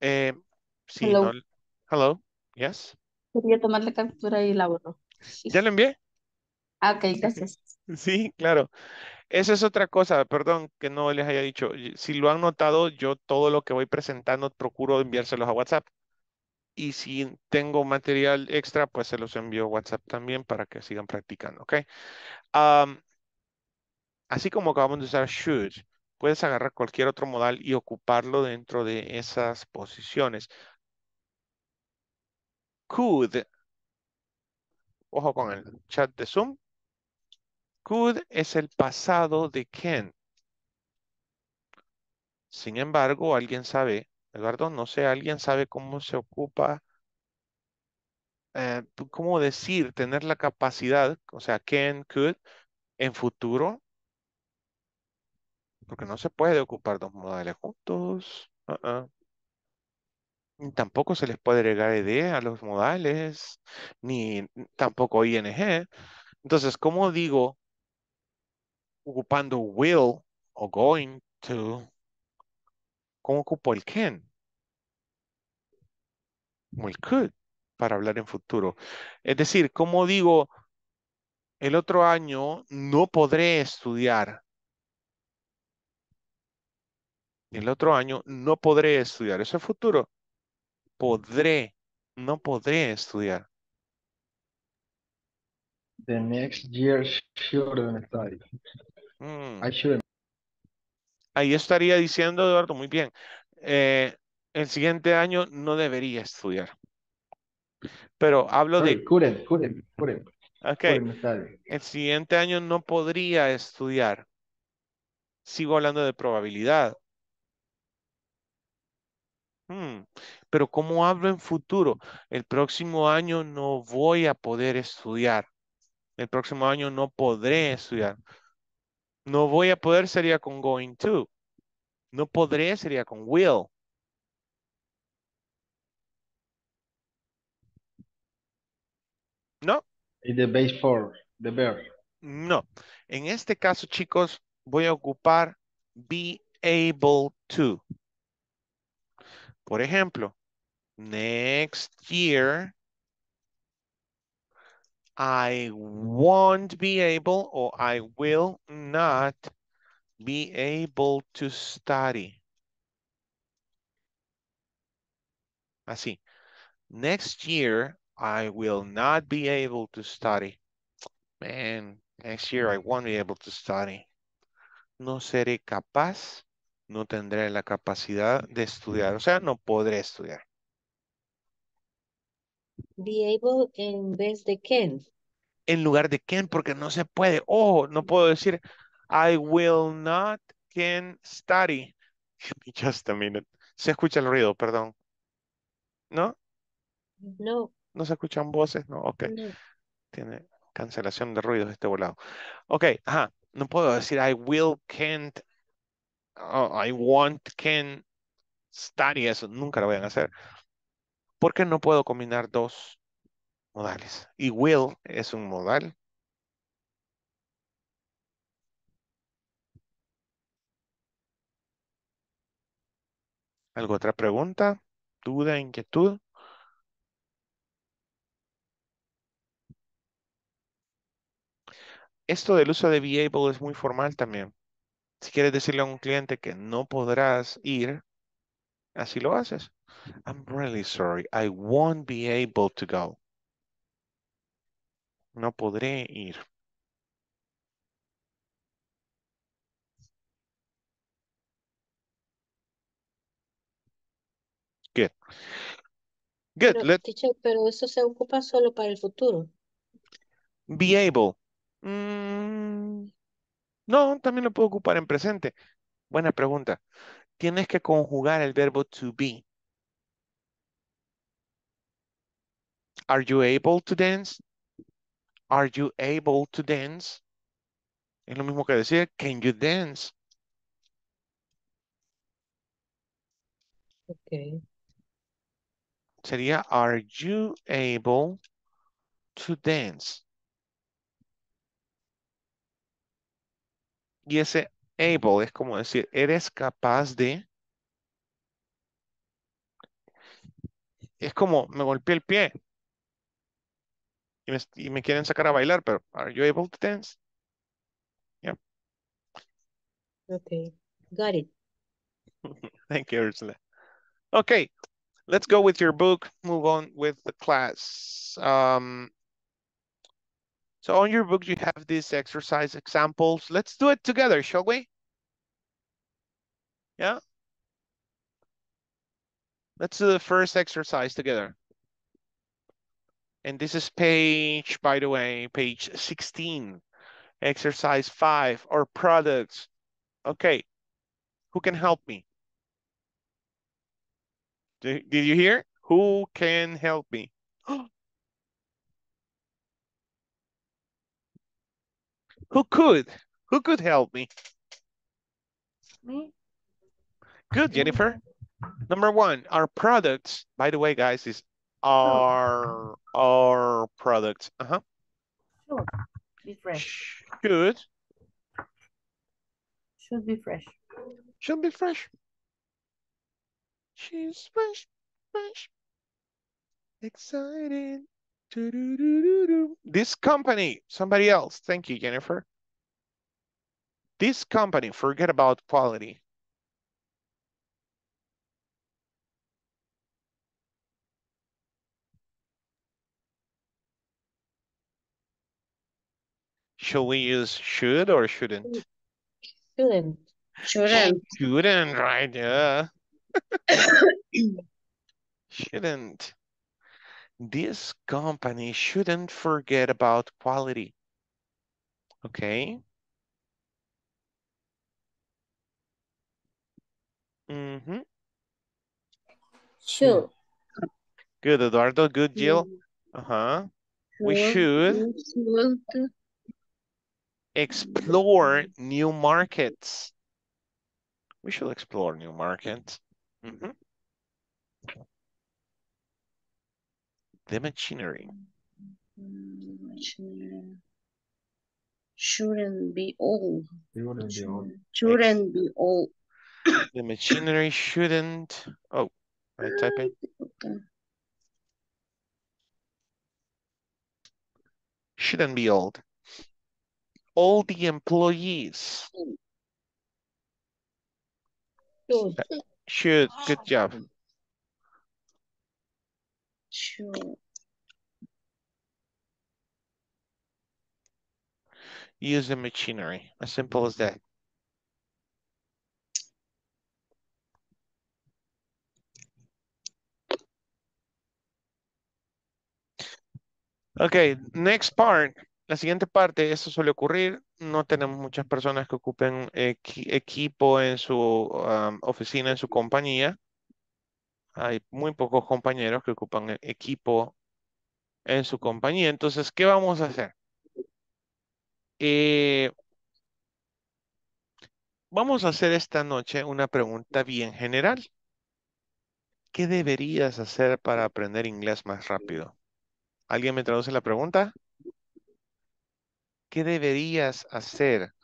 Eh, sí, Hello. no- Hello. Yes. Quería tomar la captura y la borro. ¿Ya le envié? Ah, ok, gracias. Sí, claro. Esa es otra cosa, perdón que no les haya dicho. Si lo han notado, yo todo lo que voy presentando procuro enviárselos a WhatsApp. Y si tengo material extra, pues se los envío a WhatsApp también para que sigan practicando, ¿ok? Así como acabamos de usar should, puedes agarrar cualquier otro modal y ocuparlo dentro de esas posiciones. Could, ojo con el chat de Zoom. Could es el pasado de can. Sin embargo, alguien sabe, Eduardo, no sé, alguien sabe cómo se ocupa, eh, cómo decir, tener la capacidad, o sea, can, could, en futuro, porque no se puede ocupar dos modales juntos. ah, ah. Tampoco se les puede agregar ed a los modales, ni tampoco ing. Entonces, ¿cómo digo ocupando will o going to? ¿Cómo ocupo el can? O el could para hablar en futuro. Es decir, ¿cómo digo El otro año no podré estudiar. El otro año no podré estudiar. Eso es futuro. Podré, no podré estudiar. The next year shouldn't study. Mm. I shouldn't. Ahí estaría diciendo, Eduardo, muy bien. eh, el siguiente año no debería estudiar. Pero hablo de, Sorry, couldn't, couldn't, couldn't, ok, couldn't study. el siguiente año no podría estudiar. Sigo hablando de probabilidad. Hmm, Pero ¿cómo hablo en futuro? El próximo año no voy a poder estudiar. El próximo año no podré estudiar. No voy a poder sería con going to. No podré sería con will. No, In the base form, the verb. no. En este caso, chicos, voy a ocupar be able to. Por ejemplo, next year I won't be able or I will not be able to study. Así. Next year I will not be able to study. Man, next year I won't be able to study. No seré capaz, no tendré la capacidad de estudiar. O sea, no podré estudiar. Be able en vez de can. en lugar de can porque no se puede. Oh, no puedo decir I will not can study. Just a minute. Se escucha el ruido, perdón. ¿No? No, ¿No se escuchan voces? No, ok. no. Tiene cancelación de ruidos este volado. Ok, ajá. No puedo decir I will can't, oh, I want can study. Eso nunca lo vayan a hacer. Porque no puedo combinar dos modales. Y will es un modal. ¿Alguna otra pregunta? ¿Duda? ¿Inquietud? Esto del uso de be able es muy formal también. Si quieres decirle a un cliente que no podrás ir, así lo haces. I'm really sorry. I won't be able to go. No podré ir. Good. Good. Pero, Let teacher, pero eso se ocupa solo para el futuro. be able. Mm, no, también lo puedo ocupar en presente. Buena pregunta. Tienes que conjugar el verbo to be. Are you able to dance? Are you able to dance? Es lo mismo que decir, can you dance? Okay. Sería, are you able to dance? Y ese able es como decir, eres capaz de... Es como, me golpeé el pie. Y me, y me quieren sacar a bailar, pero, are you able to dance? Yeah. Okay. Got it. Thank you, Ursula. Okay, let's go with your book. Move on with the class. Um, so on your book, you have these exercise examples. Let's do it together, shall we? Yeah. Let's do the first exercise together. And this is page, by the way, page 16. Exercise five, or products. Okay, who can help me? Did, did you hear? Who can help me? Oh, Who could? Who could help me? Me? Good, Jennifer. Number one, our products, by the way, guys, is our, our products. Uh-huh. Sure. Be fresh. Good. Should be fresh. Should be fresh. She's fresh, fresh, excited. This company, somebody else. Thank you, Jennifer. This company, forget about quality. Should we use should or shouldn't? Shouldn't. Shouldn't. Shouldn't, right? Yeah. shouldn't. This company shouldn't forget about quality. Okay. Mm-hmm. Sure. Good, Eduardo. Good, Jill. Uh-huh. We should explore new markets. We should explore new markets. Mhm. The machinery. Shouldn't be old. Shouldn't be old. Shouldn't be old. The machinery shouldn't. Oh, I type in. Okay. Shouldn't be old. All the employees Should. should. Good job. Use the machinery. As simple as that. Ok, next part. La siguiente parte, eso suele ocurrir. No tenemos muchas personas que ocupen equi- equipo en su um, oficina, en su compañía. Hay muy pocos compañeros que ocupan e- equipo en su compañía. Entonces, ¿qué vamos a hacer? Eh, vamos a hacer esta noche una pregunta bien general. ¿Qué deberías hacer para aprender inglés más rápido? ¿Alguien me traduce la pregunta? ¿Qué deberías hacer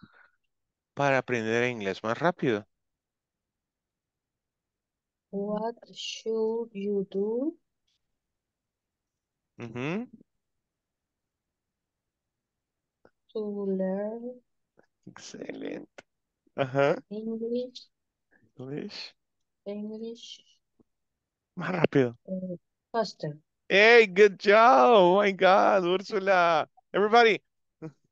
para aprender inglés más rápido? What should you do Ujú, to learn Excelente. Ajá. English, English. English Más rápido. uh, faster? Hey, good job. Oh my God, Úrsula. Everybody.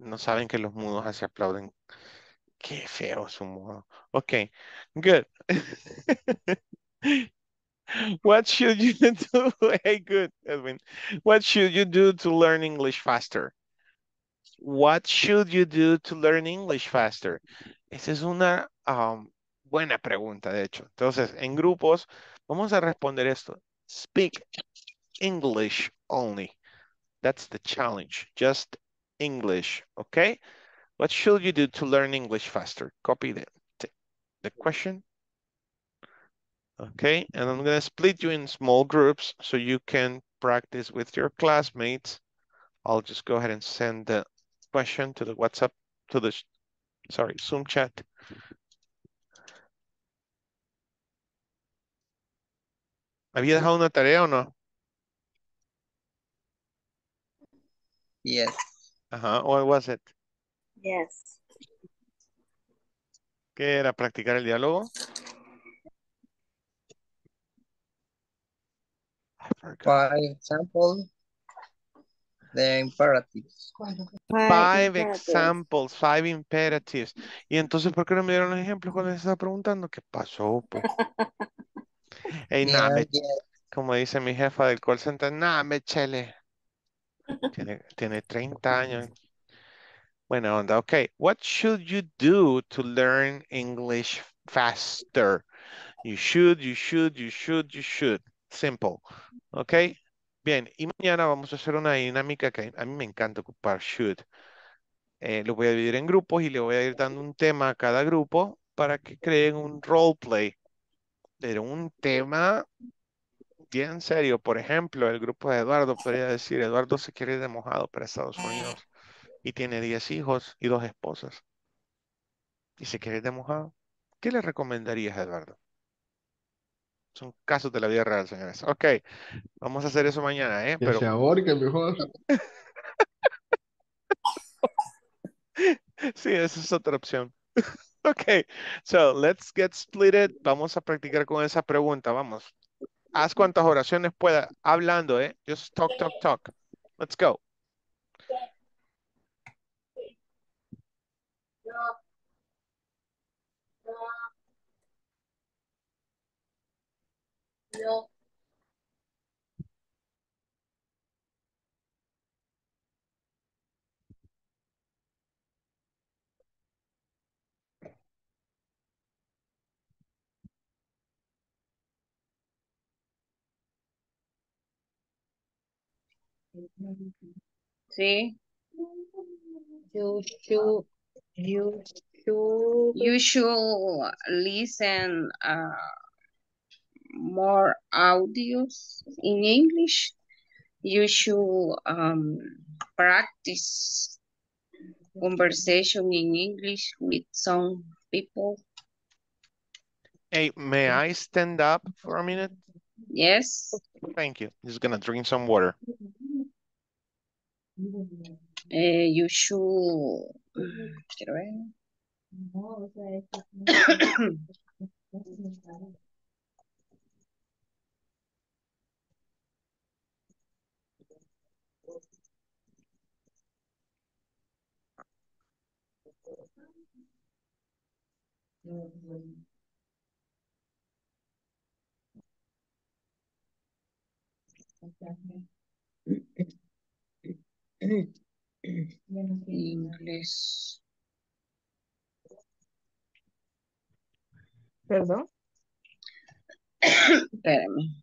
No saben que los mudos así aplauden. Qué feo su mudo. Ok, good. What should you do? Hey, good, Edwin. What should you do to learn English faster? What should you do to learn English faster? Esa es una um, buena pregunta, de hecho. Entonces, en grupos, vamos a responder esto. Speak English only. That's the challenge. Just English, okay? What should you do to learn English faster? Copy the, the, question. Okay, and I'm gonna split you in small groups so you can practice with your classmates. I'll just go ahead and send the question to the WhatsApp, to the, sorry, Zoom chat. ¿Había dejado una tarea o no? Yes. Uh -huh. what was it? Yes. ¿Qué era? ¿Practicar el diálogo? For example, the imperatives. Five examples, five imperatives. Y entonces, ¿por qué no me dieron los ejemplos cuando les estaba preguntando? ¿Qué pasó, pues? Ey, nah, Yeah, me- yeah. como dice mi jefa del call center, nah, me chele. Tiene, tiene 30 años. Buena onda. Ok. What should you do to learn English faster? You should, you should, you should, you should. Simple. Ok. Bien. Y mañana vamos a hacer una dinámica que a mí me encanta ocupar should. Eh, lo voy a dividir en grupos y le voy a ir dando un tema a cada grupo para que creen un roleplay. Pero un tema bien serio. Por ejemplo, el grupo de Eduardo podría decir, Eduardo se quiere ir de mojado para Estados Unidos y tiene 10 hijos y dos esposas. Y se quiere ir de mojado. ¿Qué le recomendarías a Eduardo? Son casos de la vida real, señores. Ok, vamos a hacer eso mañana, ¿eh? Que Pero se ahorque mejor. sí, esa es otra opción. Ok, so let's get splitted. Vamos a practicar con esa pregunta. Vamos. Haz cuantas oraciones pueda hablando, ¿eh? Just talk, talk, talk. Let's go. No. Sí. You should, you should, You should listen uh, more audios in English. You should um, practice conversation in English with some people. Hey, may I stand up for a minute? Yes. Thank you. Just gonna drink some water. Eh, you should. Inglés. Perdón. Espérame.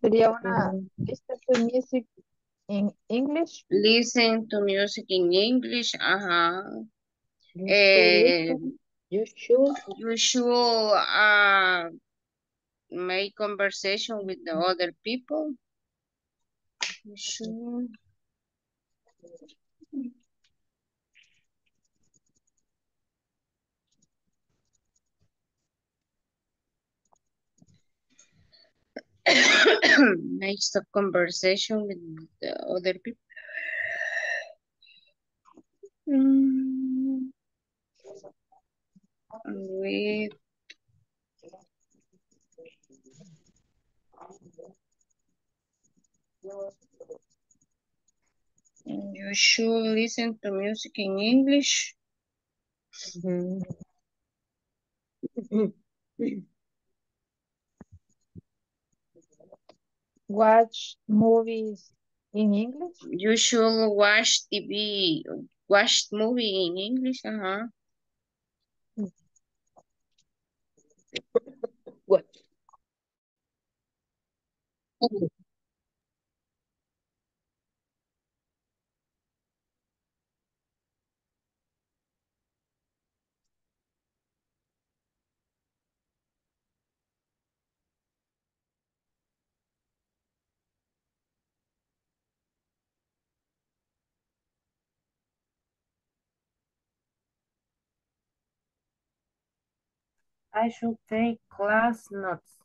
Sería una lista de music in English. Listen to music in English. Ajá. you should Eh, listen, you should, you should uh, make conversation with the other people. You should. make the conversation with the other people. Mm. With you should listen to music in English. Watch movies in English. You should watch TV, watch movie in English. Uh-huh. what? I should take class notes.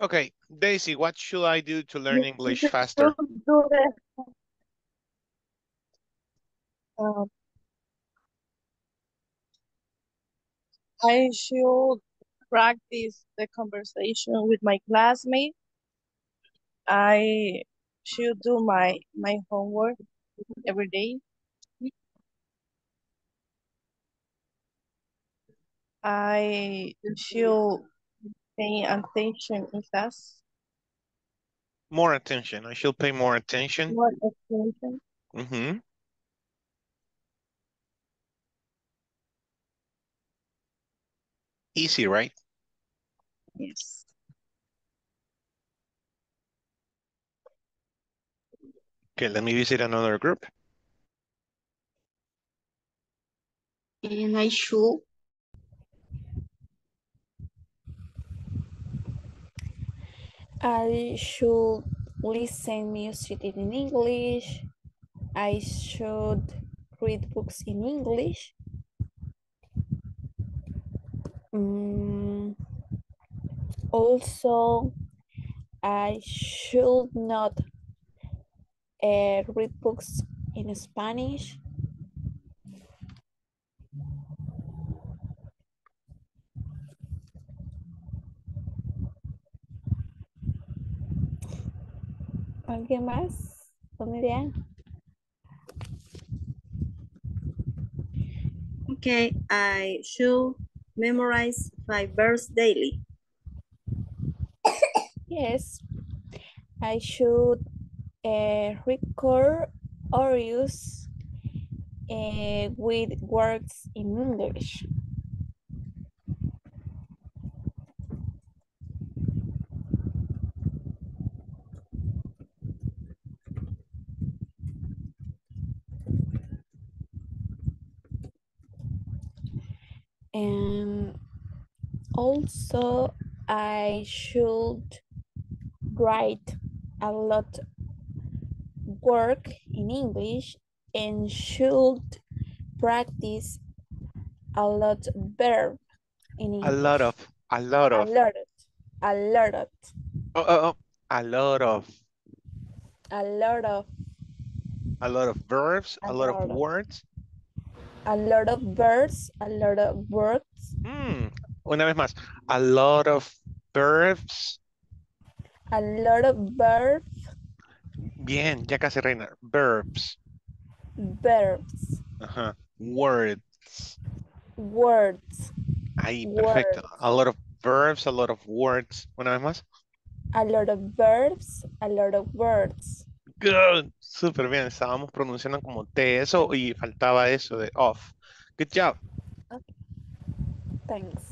Okay, Daisy, what should I do to learn English faster? um, I should practice the conversation with my classmate. I should do my my homework every day. I should pay attention in class. More attention. I should pay more attention. More attention. Mm-hmm. Easy, right? Yes. Okay, let me visit another group. And I should I should listen music in English. I should read books in English. Mm, also, I should not uh, read books in Spanish. ¿Alguien más? ¿Una idea? Okay, I should memorize five verses daily. Yes, I should uh, record or use uh, with words in English. And also I should write a lot work in English and should practice a lot verb in English. A lot of, a lot of. a lot of, a lot of, oh, oh, oh, a lot of, a lot of, a lot of verbs, A a lot of lot of. words. a lot of verbs, a lot of words, Mm, Una vez más, a lot of verbs. A lot of verbs, Bien, ya casi reina. Verbs. verbs, Ajá. Words. words, Ahí, perfecto. A lot of verbs, a lot of words. Una vez más. a lot of verbs, a lot of words. Good. Súper bien. Estábamos pronunciando como T eso y faltaba eso de off. Good job. Thanks.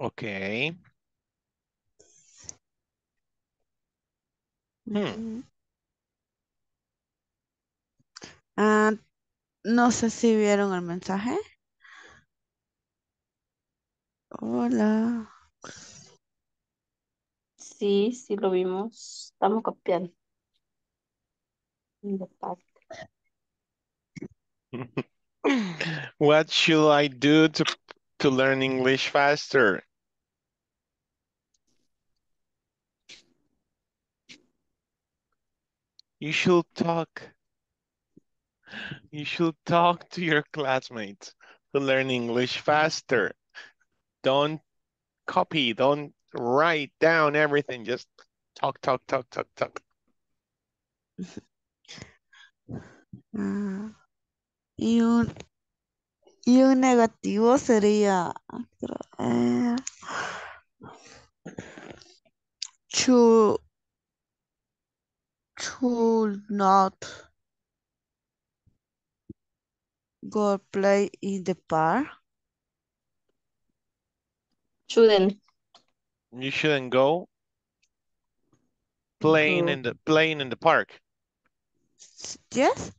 Ok. Hmm. Mm. Ah, no sé si vieron el mensaje. Hola. Sí, sí lo vimos. Estamos copiando. De parte. What should I do to, to learn English faster? You should talk. You should talk to your classmates to learn English faster. Don't copy, don't write down everything. Just talk, talk, talk, talk, talk. Ah, y un y un negativo sería eh, should not go play in the park. Shouldn't. You shouldn't go playing Go. in the playing in the park. Yes.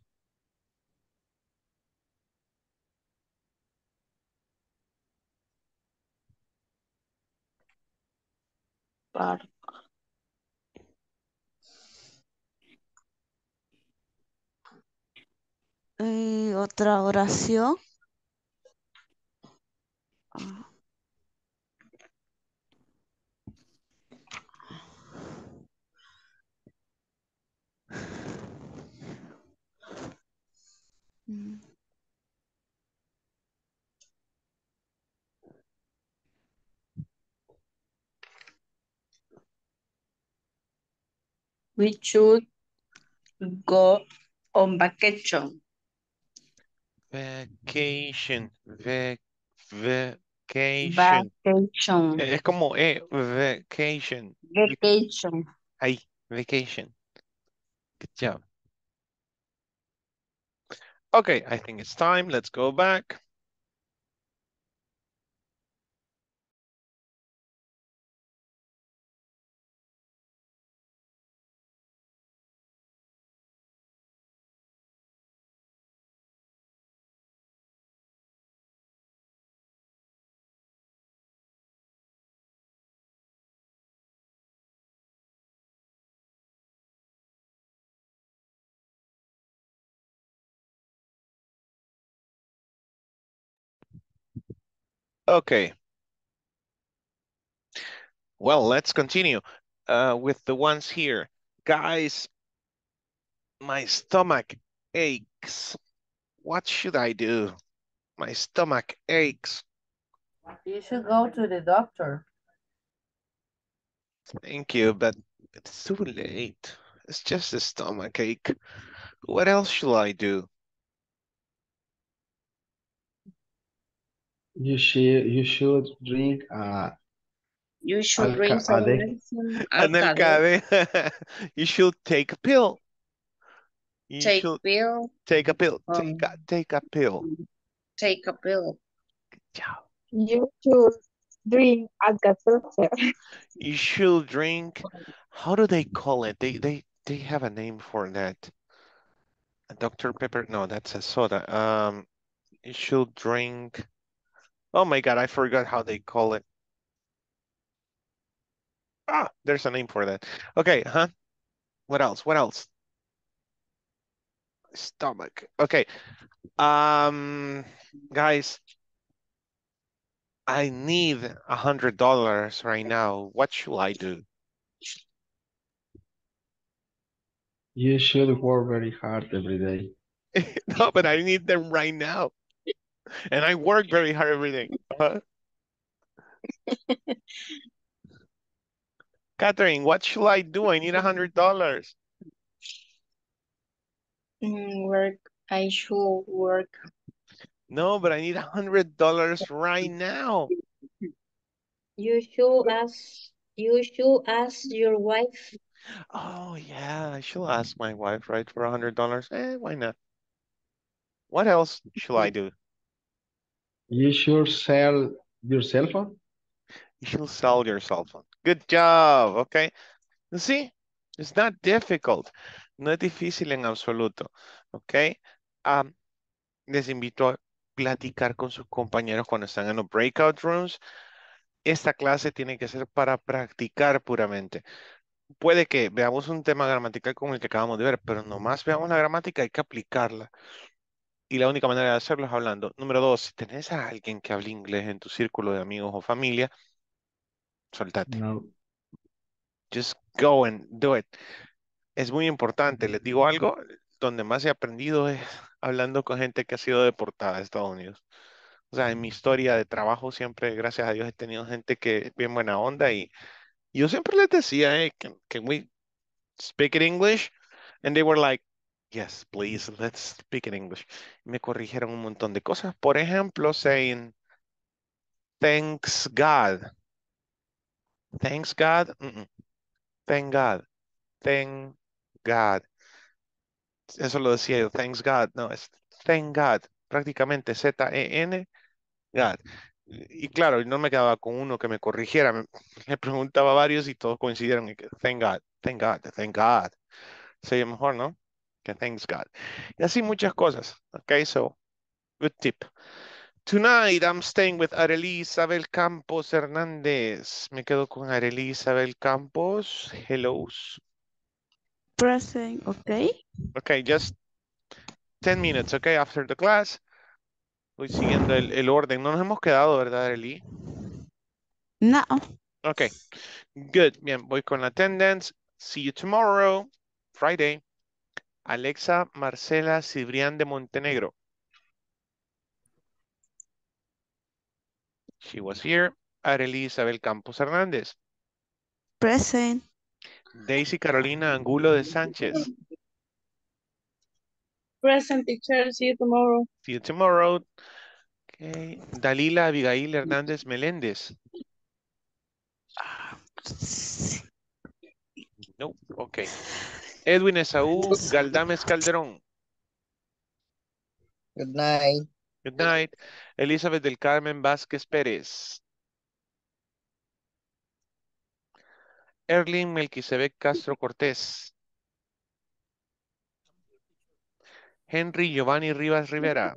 Park. Y otra oración. We should go on vacation. Vacation. Vac vacation. Vacation. Eh, Es como eh, vacation. Vacation. Ahí, vacation. Good job. Okay, I think it's time. Let's go back. Okay. Well, let's continue uh, with the ones here. Guys, my stomach aches. What should I do? My stomach aches. You should go to the doctor. Thank you, but it's too late. It's just a stomach ache. What else should I do? You should you should drink uh You should Alca- drink some Ade- medicine. And then Alcade. Cabe, you should take a pill. You Take should pill. take a pill. Um, Take a take a pill. Take a pill. You should drink Alka-Seltzer. You should drink. How do they call it? They they they have a name for that. Dr. Pepper. No, that's a soda. Um, you should drink. Oh my God, I forgot how they call it. Ah, there's a name for that. Okay, huh? What else? What else? Stomach. Okay. Um, guys, I need a hundred dollars right now. What should I do? you should work very hard every day. No, but I need them right now. And I work very hard every day. Uh-huh. Catherine, what should I do? I need a hundred dollars. Mm, work. I should work. No, but I need a hundred dollars right now. You should ask, you should ask your wife. Oh yeah, I should ask my wife, right, for a hundred dollars. Eh, why not? What else should I do? You should sell your cell phone. You should sell your cell phone. Good job, okay? You see, it's not difficult. No es difícil en absoluto, ok? Am, les invito a platicar con sus compañeros cuando están en los breakout rooms. Esta clase tiene que ser para practicar puramente. Puede que veamos un tema gramatical como el que acabamos de ver, pero nomás veamos la gramática, hay que aplicarla. Y la única manera de hacerlo es hablando. Número dos, si tenés a alguien que hable inglés en tu círculo de amigos o familia, soltate. No. Just go and do it. Es muy importante. Les digo algo, donde más he aprendido es hablando con gente que ha sido deportada a Estados Unidos. O sea, en mi historia de trabajo siempre, gracias a Dios, he tenido gente que es bien buena onda y yo siempre les decía, hey, can, can we speak in English? And they were like, yes, please, let's speak in English. Me corrigieron un montón de cosas. Por ejemplo, saying, thanks God. Thanks God. Thank God. Thank God. Eso lo decía yo, thanks God. No, es thank God. Prácticamente Z-E-N, God. Y claro, no me quedaba con uno que me corrigiera. Me- Le preguntaba varios y todos coincidieron thank God, thank God, thank God. Se oye mejor, ¿no? Que thanks God. Y así muchas cosas. Okay, so, good tip. Tonight I'm staying with Arely Isabel Campos Hernández. Me quedo con Arely Isabel Campos. Hello. Present, okay? Okay, just 10 minutes, okay, after the class. Voy siguiendo el, el orden. No nos hemos quedado, ¿verdad, Arely? No. Okay, good. Bien, voy con la attendance. See you tomorrow, Friday. Alexa Marcela Cibrián de Montenegro. She was here. Arely Isabel Campos Hernández. Present. Daisy Carolina Angulo de Sánchez. Present teacher, see you tomorrow. See you tomorrow. Okay. Dalila Abigail Hernández Meléndez. Ah, no, okay. Edwin Esaú Galdames Calderón. Good night. Good night. Elizabeth del Carmen Vázquez Pérez. Erling Melquisedec Castro Cortés. Henry Giovanni Rivas Rivera.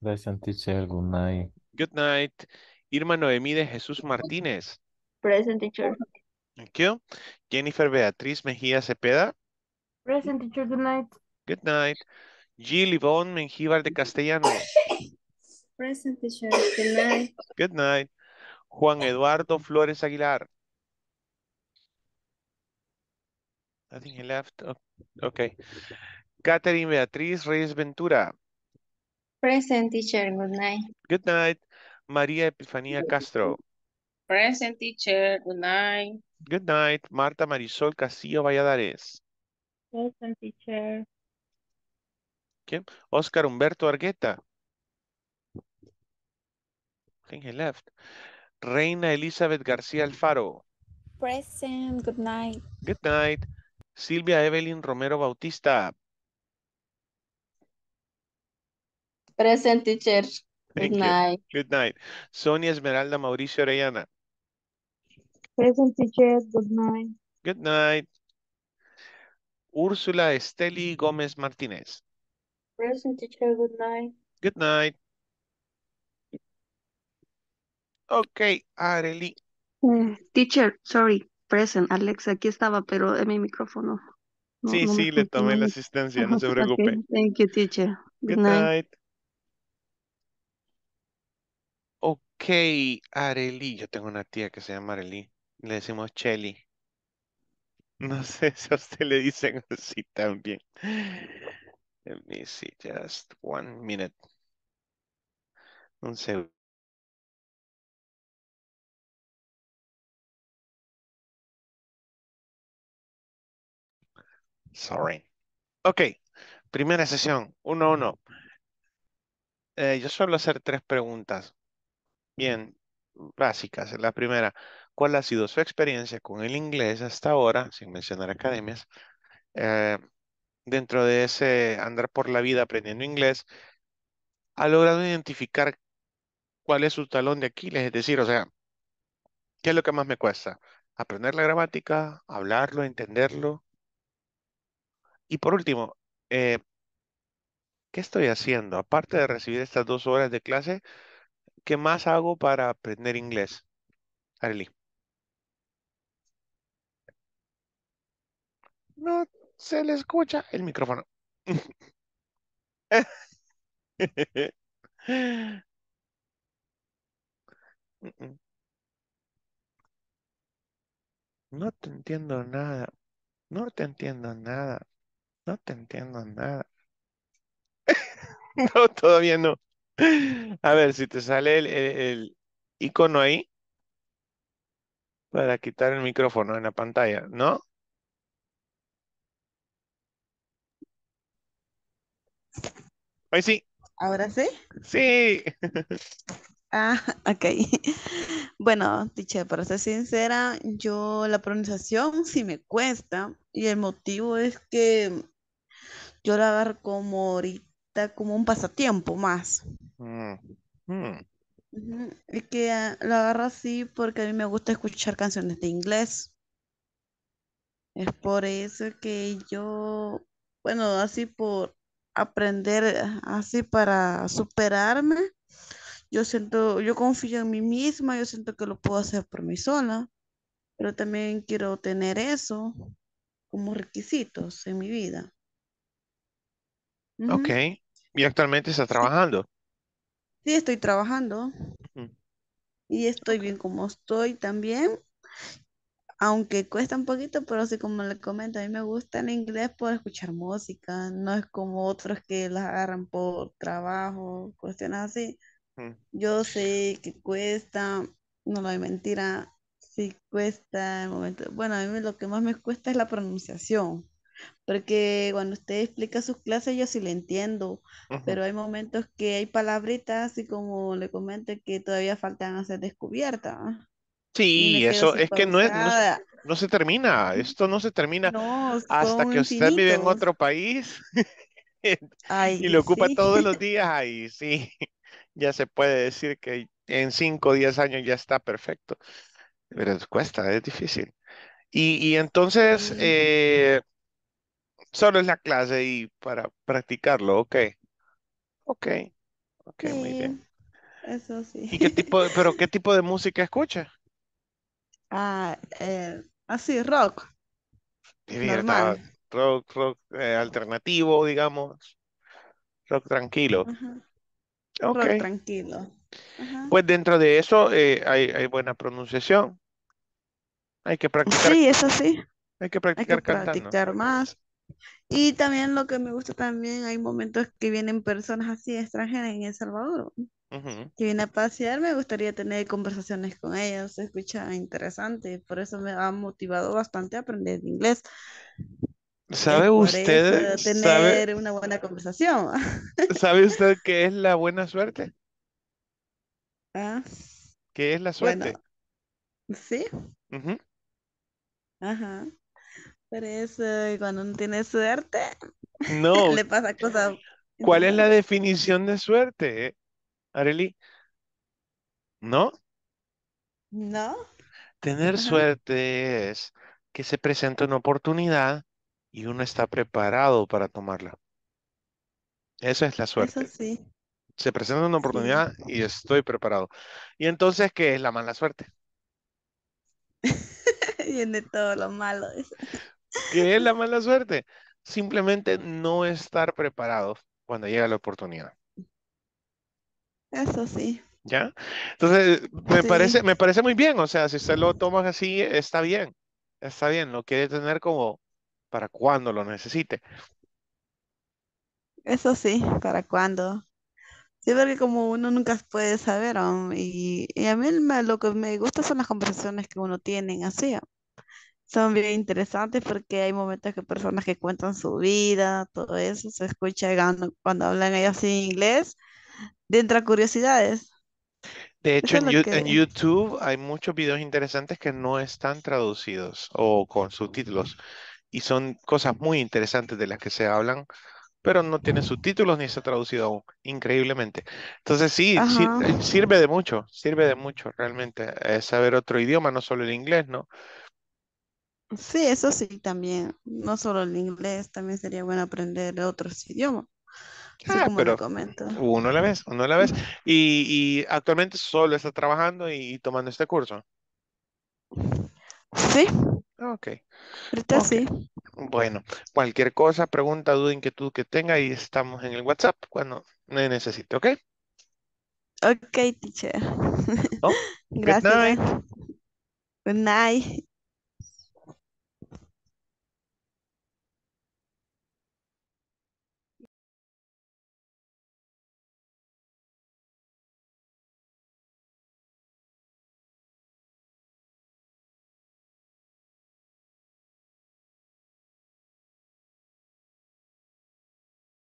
Present teacher, good night. Good night. Irma Noemí de Jesús Martínez. Present teacher. Thank you. Jennifer Beatriz Mejía Cepeda. Present teacher, good night. Good night. Jill Yvonne Mengíbar de Castellanos. Present teacher, good night. Good night. Juan Eduardo Flores Aguilar. I think he left. Oh, Okay. Catherine Beatriz Reyes Ventura. Present teacher, good night. Good night. María Epifanía Castro. Present teacher, good night. Good night. Marta Marisol Castillo Valladares. Present teacher. Okay. Oscar Humberto Argueta. I think he left. Reina Elizabeth García Alfaro. Present, good night. Good night. Silvia Evelyn Romero Bautista. Present teacher. Thank Good you. night. Good night. Sonia Esmeralda Mauricio Orellana. Present teacher, good night. Good night. Úrsula Esteli Gómez Martínez. Present teacher, good night. Good night. Ok, Arely. Eh, teacher, sorry, present. Alexa, aquí estaba, pero en mi micrófono. no- Sí, no sí, le tomé la asistencia, no se preocupe. ok, Thank you, teacher. Good Good night. night. Ok, Arely. Yo tengo una tía que se llama Arely. Le decimos Chelly. No sé si a usted le dicen así también. Let me see, just one minute. Un segundo. Sorry. Ok, primera sesión, uno a uno. Eh, yo suelo hacer tres preguntas, bien básicas. La primera, ¿cuál ha sido su experiencia con el inglés hasta ahora, sin mencionar academias? Eh, dentro de ese andar por la vida aprendiendo inglés, ¿ha logrado identificar cuál es su talón de Aquiles? Es decir, o sea, ¿qué es lo que más me cuesta? ¿Aprender la gramática, hablarlo, entenderlo? Y por último, eh, ¿qué estoy haciendo? Aparte de recibir estas dos horas de clase, ¿qué más hago para aprender inglés? Arely. No se le escucha el micrófono. No te entiendo nada. No te entiendo nada. No te entiendo nada. No, todavía no. A ver, si te sale el, el- el icono ahí para quitar el micrófono en la pantalla, ¿no? Ahí sí. ¿Ahora sí? Sí. Ah, ok. Bueno, teacher, para ser sincera, yo la pronunciación sí me cuesta y el motivo es que yo la agarro como ahorita, como un pasatiempo más. Mm, mm. Es que ah, la agarro así porque a mí me gusta escuchar canciones de inglés. Es por eso que yo, bueno, así por aprender, eh, así para superarme, yo siento, yo confío en mí misma, yo siento que lo puedo hacer por mí sola, pero también quiero tener eso como requisitos en mi vida. Ok. Y actualmente está trabajando. Sí, estoy trabajando Mm. y estoy bien como estoy también, aunque cuesta un poquito, pero así como le comento, a mí me gusta el inglés por escuchar música, no es como otros que las agarran por trabajo, cuestiones así. Mm. Yo sé que cuesta, no lo doy mentira, sí cuesta el momento. Bueno, a mí lo que más me cuesta es la pronunciación, porque cuando usted explica sus clases yo sí le entiendo, pero hay momentos que hay palabritas, así como le comenté, que todavía faltan a ser descubiertas. Sí, eso es que no es, no, no se termina, esto no se termina No, hasta que usted vive en otro país y lo ocupa sí. todos los días, ahí sí, ya se puede decir que en 5 o 10 años ya está perfecto, pero cuesta, es difícil. Y, y entonces, Sí, eh, solo es la clase y para practicarlo, ok, ok, ok, muy bien. eso sí. ¿Y qué tipo, de- pero qué tipo de música escucha? Ah, eh, así, rock, De verdad, normal. rock, rock eh, alternativo, digamos, rock tranquilo. Ajá. Rock tranquilo. Ajá. pues dentro de eso eh, hay, hay buena pronunciación. Hay que practicar, Sí, eso sí. hay que Hay que practicar cantando. practicar más. Y también lo que me gusta también, hay momentos que vienen personas así extranjeras en El Salvador, Ujú. que vienen a pasear, me gustaría tener conversaciones con ellos, se escucha interesante, por eso me ha motivado bastante a aprender inglés. Es ¿Sabe usted, sabe, tener una buena conversación. sabe usted qué es la buena suerte? Ah, ¿Qué es la bueno, suerte? sí, Ujú. ajá. Por eso cuando uno tiene suerte, No, le pasa cosas ¿cuál es la definición de suerte, Arely? ¿No? ¿No? Tener suerte es que se presenta una oportunidad y uno está preparado para tomarla. Esa es la Eso suerte. sí, Se presenta una sí. oportunidad y estoy preparado. ¿Y entonces qué es la mala suerte? Viene todo lo malo. ¿Qué es la mala suerte? Simplemente no estar preparado cuando llega la oportunidad. Eso sí, ¿Ya? Entonces, me parece, sí, me parece muy bien. O sea, si usted lo toma así, está bien. Está bien. Lo quiere tener como para cuando lo necesite. eso sí, ¿para cuándo? Sí, porque como uno nunca puede saber, y, y a mí me- lo que me gusta son las conversaciones que uno tiene así. ah. Son bien interesantes porque hay momentos que personas que cuentan su vida, todo eso, se escucha cuando, cuando hablan ellos en inglés, dentro curiosidades. De hecho, en, YouTube hay muchos videos interesantes que no están traducidos o con subtítulos. Y son cosas muy interesantes de las que se hablan, pero no tiene subtítulos ni está traducido aún, increíblemente. Entonces sí, eh, sirve de mucho, sirve de mucho realmente eh, saber otro idioma, no solo el inglés, ¿no? sí, eso sí también, no solo el inglés, también sería bueno aprender otros idiomas, así Ah, como pero uno a la vez, uno a la vez. Y, y actualmente solo está trabajando y, tomando este curso. Sí, Ok, ahorita sí. Bueno, cualquier cosa, pregunta, duda, inquietud que tenga, y estamos en el WhatsApp cuando me necesite, ¿ok? Ok, teacher. Oh, good Gracias. night. Good night.